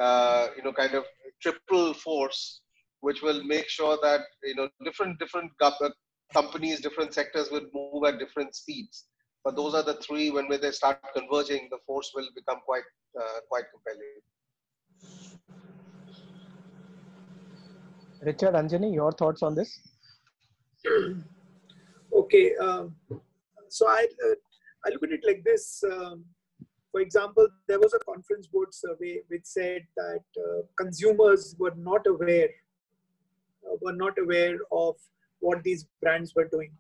Speaker 3: uh, you know, kind of triple force, which will make sure that you know different different uh, companies, different sectors will move at different speeds. But those are the three. When they start converging, the force will become quite uh, quite compelling.
Speaker 2: Richard Anjani, your thoughts on this?
Speaker 1: Okay. Um, so I, uh, I look at it like this. Um, for example, there was a conference board survey which said that uh, consumers were not aware, uh, were not aware of what these brands were doing,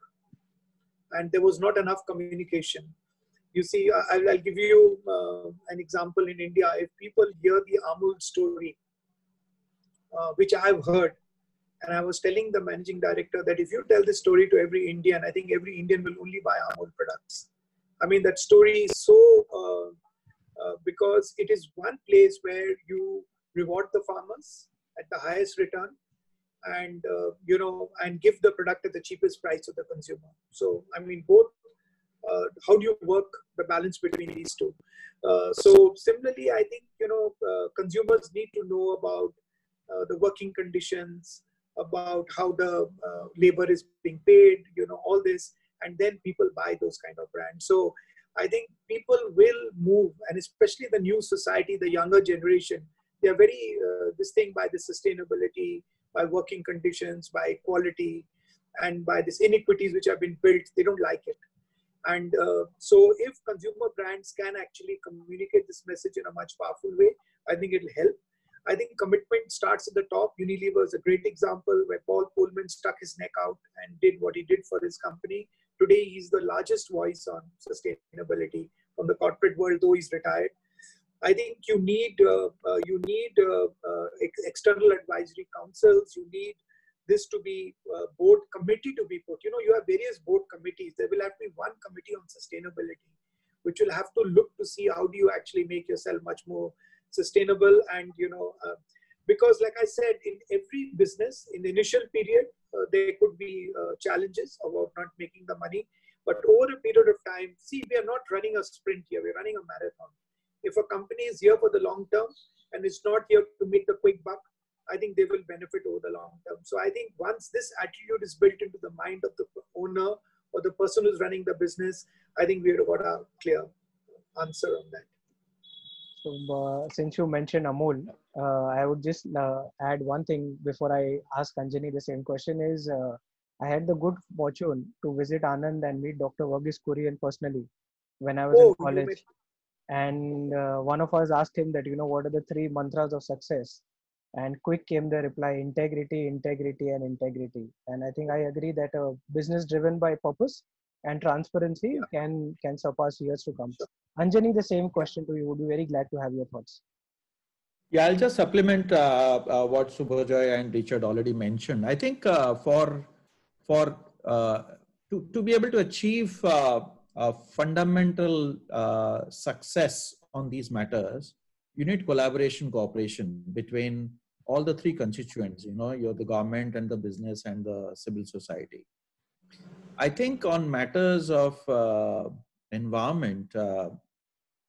Speaker 1: and there was not enough communication. You see, I'll, I'll give you uh, an example in India. If people hear the Amul story, uh, which I've heard, and I was telling the managing director that if you tell this story to every Indian, I think every Indian will only buy Amul products. I mean, that story is so, uh, uh, because it is one place where you reward the farmers at the highest return and, uh, you know, and give the product at the cheapest price to the consumer. So, I mean, both, uh, how do you work the balance between these two? Uh, so, similarly, I think, you know, uh, consumers need to know about the working conditions, about how the uh, labor is being paid, you know, all this, and then people buy those kind of brands. So I think people will move, and especially the new society, the younger generation, they are very uh, this thing by the sustainability, by working conditions, by quality, and by these inequities which have been built. They don't like it. And uh, so, if consumer brands can actually communicate this message in a much powerful way, I think it'll help. I think commitment starts at the top. Unilever is a great example where Paul Polman stuck his neck out and did what he did for his company. Today, he's the largest voice on sustainability from the corporate world, though he's retired. I think you need uh, uh, you need uh, uh ex- external advisory councils. You need this to be uh, board committee to be put. You know, you have various board committees. There will have to be one committee on sustainability, which will have to look to see how do you actually make yourself much more sustainable and you know uh, because like i said in every business in the initial period uh, there could be uh, challenges about not making the money. But over a period of time see we are not running a sprint here. We're running a marathon. If a company is here for the long term and it's not here to make the quick buck i think they will benefit over the long term. So i think once this attitude is built into the mind of the owner or the person who's running the business i think we've got a clear answer on that
Speaker 2: so, uh, since you mentioned Amul, uh, I would just uh, add one thing before I ask Anjani the same question is uh, I had the good fortune to visit Anand and meet Dr. Verghese Kurien personally when I was
Speaker 1: oh,
Speaker 2: in college. And uh, one of us asked him that, you know, what are the three mantras of success? And quick came the reply integrity, integrity, and integrity. And I think I agree that a business driven by purpose and transparency yeah. can can surpass years to come. Sure. Anjani, the same question to you. Would be very glad to have your thoughts.
Speaker 4: Yeah, I'll just supplement uh, uh, what Suvojoy and Richard already mentioned. I think uh, for for uh, to to be able to achieve uh, a fundamental uh, success on these matters, you need collaboration, cooperation between all the three constituents. You know, you're the government and the business and the civil society. I think on matters of environment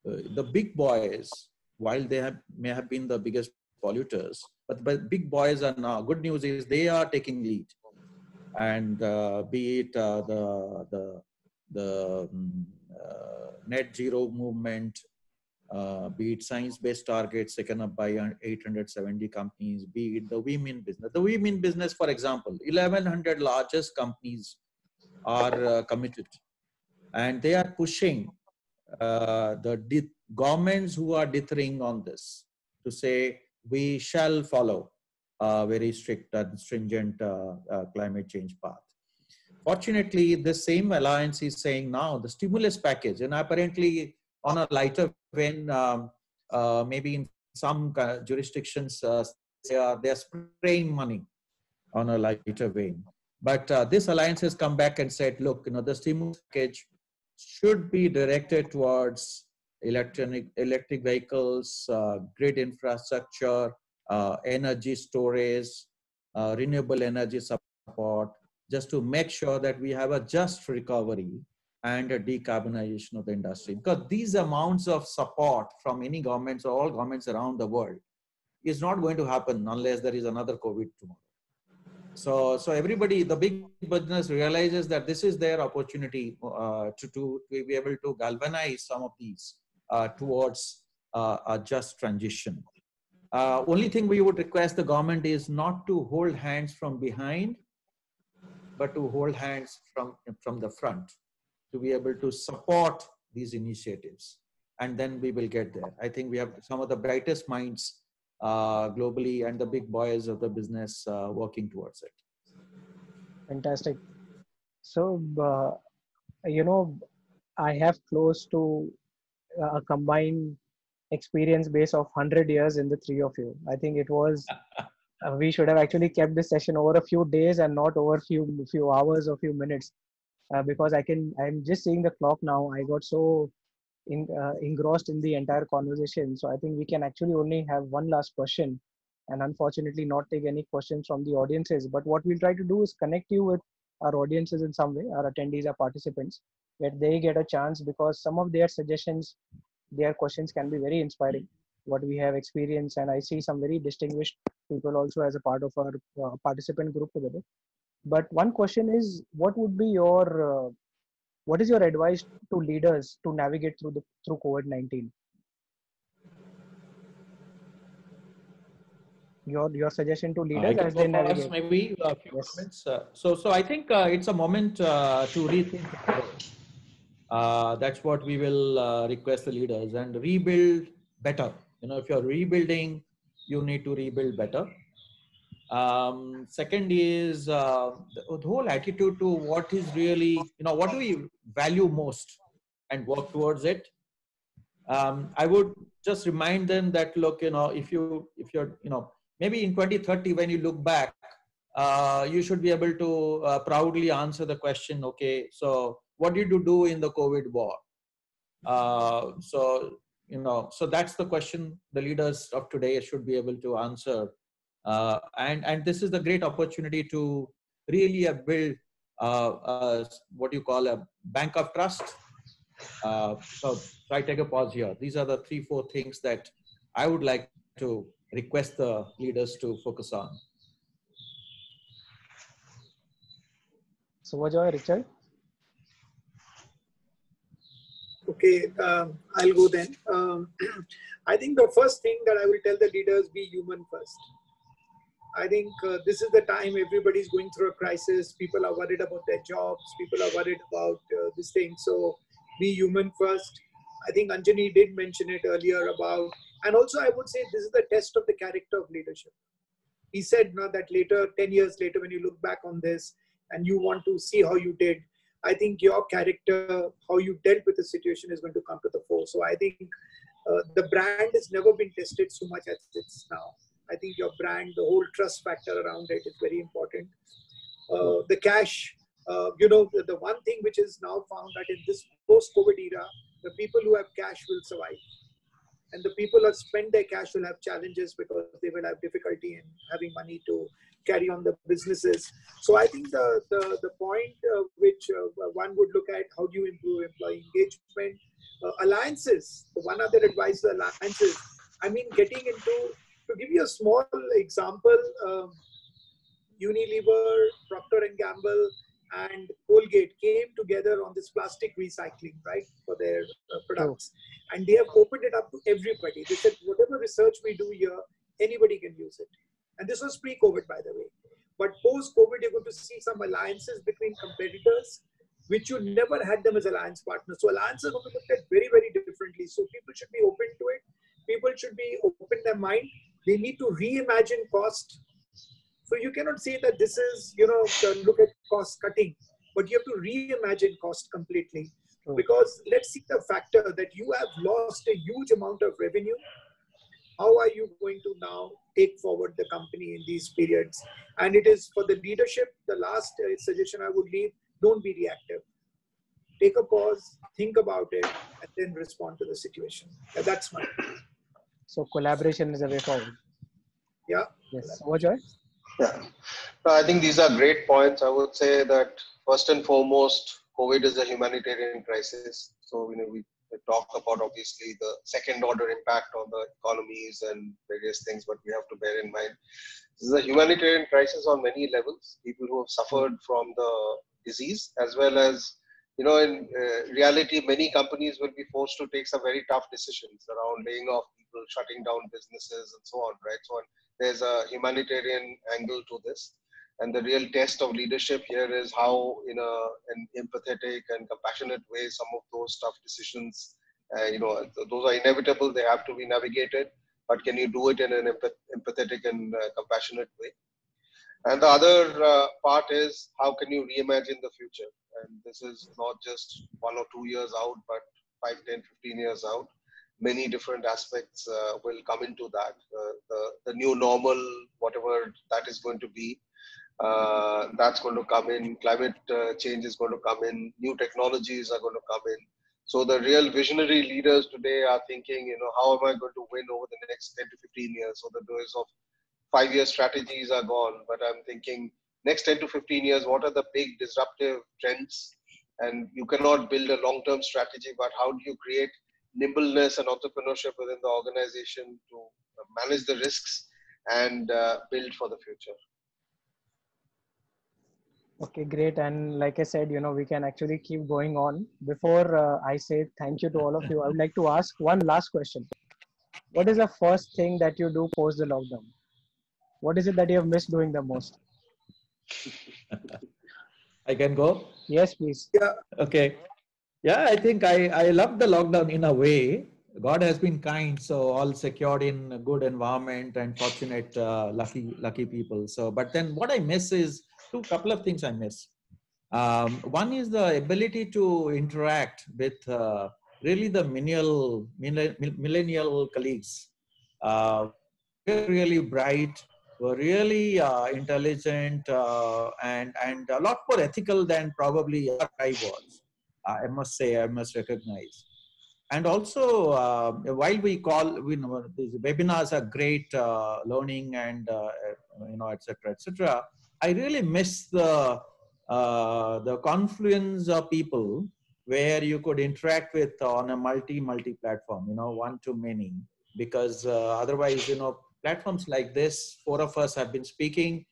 Speaker 4: uh, the big boys, while they have, may have been the biggest polluters, but the big boys are now, good news is they are taking lead. And uh, be it uh, the, the, the um, net zero movement, uh, be it science-based targets taken up by 870 companies, be it the We Mean Business. The We Mean Business, for example, 1,100 largest companies are uh, committed and they are pushing uh, the governments who are dithering on this to say we shall follow a very strict and stringent uh, climate change path. Fortunately, the same alliance is saying now the stimulus package, and apparently on a lighter vein, um, uh, maybe in some jurisdictions, uh, they are they are spraying money on a lighter vein. But uh, this alliance has come back and said, look, you know, the stimulus package should be directed towards electronic electric vehicles, uh, grid infrastructure, uh, energy storage, uh, renewable energy support, just to make sure that we have a just recovery and a decarbonization of the industry. Because these amounts of support from any governments or all governments around the world is not going to happen unless there is another COVID tomorrow. So, so everybody, the big business realizes that this is their opportunity uh, to, to, to be able to galvanize some of these uh, towards uh, a just transition. Uh, only thing we would request the government is not to hold hands from behind, but to hold hands from, from the front to be able to support these initiatives. And then we will get there. I think we have some of the brightest minds globally and the big boys of the business uh, working towards it.
Speaker 2: Fantastic. So, uh, you know, I have close to a combined experience base of 100 years in the three of you. I think it was. Uh, we should have actually kept this session over a few days and not over a few few hours or few minutes uh, because i can i'm just seeing the clock now i got so in, uh, engrossed in the entire conversation. So I think we can actually only have one last question and unfortunately not take any questions from the audiences. But what we'll try to do is connect you with our audiences in some way, our attendees, our participants, where they get a chance because some of their suggestions, their questions can be very inspiring. What we have experienced, and I see some very distinguished people also as a part of our uh, participant group together. But one question is, what would be your uh, what is your advice to leaders to navigate through the through covid-19 your your suggestion to leaders as they navigate.
Speaker 4: maybe a few yes. comments. Uh, so so i think uh, it's a moment uh, to rethink uh, that's what we will uh, request the leaders and rebuild better. You know if you're rebuilding you need to rebuild better. Um, second is uh, the, the, whole attitude to what is really, you know, what do we value most and work towards it. um, I would just remind them that look, you know, if you if you're you know maybe in 2030 when you look back, uh, you should be able to uh, proudly answer the question. Okay, so what did you do in the COVID war? Uh, so you know, so that's the question the leaders of today should be able to answer. Uh, and and this is the great opportunity to really uh, build uh, what do you call a bank of trust. Uh, so, so I take a pause here. These are the three, four things that I would like to request the leaders to focus on.
Speaker 5: So, what Joy, Richard?
Speaker 1: Okay, um, I'll go then. Um, I think the first thing that I will tell the leaders be human first. I think uh, this is the time everybody's going through a crisis. People are worried about their jobs. People are worried about uh, this thing. So be human first. I think Anjani did mention it earlier about, and also I would say this is the test of the character of leadership. He said now that later, 10 years later, when you look back on this and you want to see how you did, I think your character, how you dealt with the situation is going to come to the fore. So I think uh, the brand has never been tested so much as it's now. I think your brand, the whole trust factor around it is very important. Uh, the cash, uh, you know, the, the, one thing which is now found that in this post-COVID era, the people who have cash will survive. And the people who spend their cash will have challenges because they will have difficulty in having money to carry on the businesses. So I think the, the, the point uh, which uh, one would look at, how do you improve employee engagement? Uh, alliances, the one other advice, alliances. I mean, getting into to give you a small example, um, Unilever, Procter and Gamble, and Colgate came together on this plastic recycling, right, for their uh, products. Oh. And they have opened it up to everybody. They said, whatever research we do here, anybody can use it. And this was pre COVID, by the way. But post COVID, you're going to see some alliances between competitors, which you never had them as alliance partners. So alliances are going to be looked at very, very differently. So people should be open to it. People should be open their mind they need to reimagine cost. So you cannot say that this is, you know, look at cost cutting, but you have to reimagine cost completely. Because let's see the factor that you have lost a huge amount of revenue. How are you going to now take forward the company in these periods? And it is for the leadership, the last uh, suggestion I would leave don't be reactive. Take a pause, think about it, and then respond to the situation. That's my.
Speaker 5: So collaboration is a way forward.
Speaker 1: Yeah.
Speaker 5: Yes. Joy?
Speaker 3: Yeah. I think these are great points. I would say that first and foremost, COVID is a humanitarian crisis. So, you know, we talk about obviously the second order impact on the economies and various things, but we have to bear in mind this is a humanitarian crisis on many levels. People who have suffered from the disease, as well as you know, in uh, reality, many companies will be forced to take some very tough decisions around laying off people, shutting down businesses, and so on, right? So there's a humanitarian angle to this. And the real test of leadership here is how, in a, an empathetic and compassionate way, some of those tough decisions, uh, you know, those are inevitable. They have to be navigated. But can you do it in an empathetic and uh, compassionate way? And the other uh, part is how can you reimagine the future? And this is not just one or two years out, but 5, 10, 15 years out many different aspects uh, will come into that. Uh, the, the new normal, whatever that is going to be, uh, that's going to come in. Climate uh, change is going to come in. New technologies are going to come in. So the real visionary leaders today are thinking, you know, how am I going to win over the next 10 to 15 years? So the days of five-year strategies are gone. But I'm thinking next 10 to 15 years, what are the big disruptive trends? And you cannot build a long-term strategy, but how do you create nimbleness and entrepreneurship within the organization to manage the risks and uh, build for the future.
Speaker 5: Okay, great. And like I said, you know, we can actually keep going on. Before uh, I say thank you to all of you, I would like to ask one last question. What is the first thing that you do post the lockdown? What is it that you have missed doing the most?
Speaker 4: I can go?
Speaker 5: Yes, please.
Speaker 1: Yeah.
Speaker 4: Okay. Yeah, I think I, I love the lockdown in a way. God has been kind, so all secured in a good environment and fortunate, uh, lucky, lucky people. So, but then what I miss is two couple of things I miss. Um, one is the ability to interact with uh, really the millennial, millennial colleagues uh, were really bright, were really uh, intelligent, uh, and, and a lot more ethical than probably I was. I must say, I must recognize. And also, uh, while we call, we know, these webinars are great uh, learning and, uh, you know, etc., etc. I really miss the, the confluence of people where you could interact with on a multi multi platform you know one to many because uh, otherwise you know platforms like this four of us have been speaking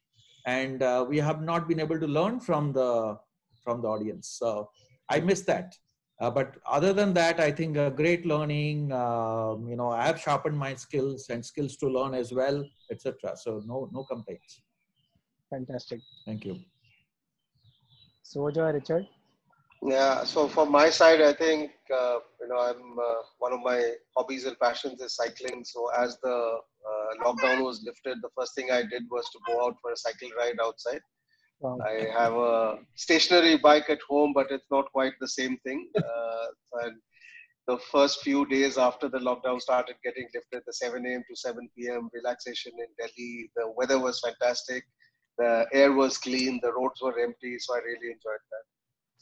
Speaker 4: and uh, we have not been able to learn from the from the audience. So i miss that. Uh, but other than that i think a great learning um, you know i have sharpened my skills and skills to learn as well etc so no no complaints.
Speaker 2: Fantastic.
Speaker 4: Thank you.
Speaker 2: So richard
Speaker 3: yeah, so from my side, I think uh, you know I'm uh, one of my hobbies and passions is cycling. So as the uh, lockdown was lifted, the first thing I did was to go out for a cycle ride outside. Wow. I have a stationary bike at home, but it's not quite the same thing. Uh, and the first few days after the lockdown started getting lifted, the 7 a.m. to 7 p.m. relaxation in Delhi, the weather was fantastic, the air was clean, the roads were empty, so I really enjoyed that.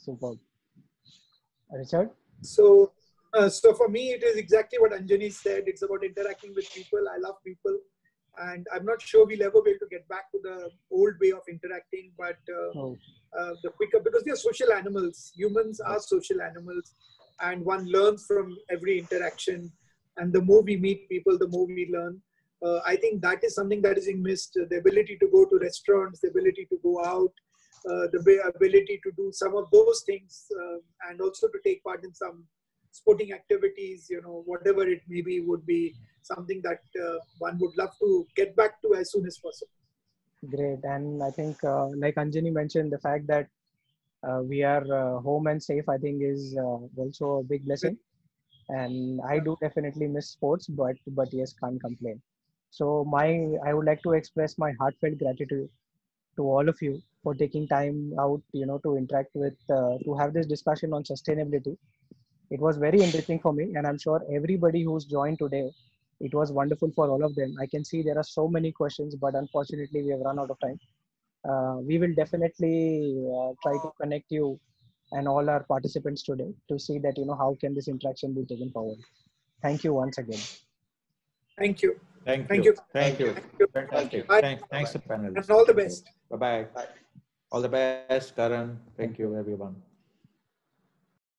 Speaker 2: Superb. Richard?
Speaker 1: So, uh, so for me, it is exactly what Anjani said. It's about interacting with people. I love people. And I'm not sure we'll ever be able to get back to the old way of interacting, but uh, oh. uh, the quicker, because they're social animals. Humans are social animals, and one learns from every interaction. And the more we meet people, the more we learn. Uh, I think that is something that is missed. The ability to go to restaurants, the ability to go out, the ability to do some of those things uh, and also to take part in some sporting activities, you know, whatever it may be, would be something that uh, one would love to get back to as soon as possible.
Speaker 2: Great. And I think, uh, like Anjani mentioned, the fact that uh, we are uh, home and safe, I think, is also a big blessing. And I do definitely miss sports, but but yes, can't complain. So my, I would like to express my heartfelt gratitude to all of you for taking time out you know to interact with uh, to have this discussion on sustainability. It was very interesting for me and i'm sure everybody who's joined today it was wonderful for all of them. I can see there are so many questions but unfortunately we have run out of time. Uh, we will definitely uh, try to connect you and all our participants today to see that you know how can this interaction be taken forward. Thank you once again.
Speaker 1: Thank you.
Speaker 4: Thank, thank you. you. Thank you. Thank you. Fantastic thanks. Thanks the panel
Speaker 1: and all the best.
Speaker 4: Bye bye all the best, Karan. Thank you, everyone.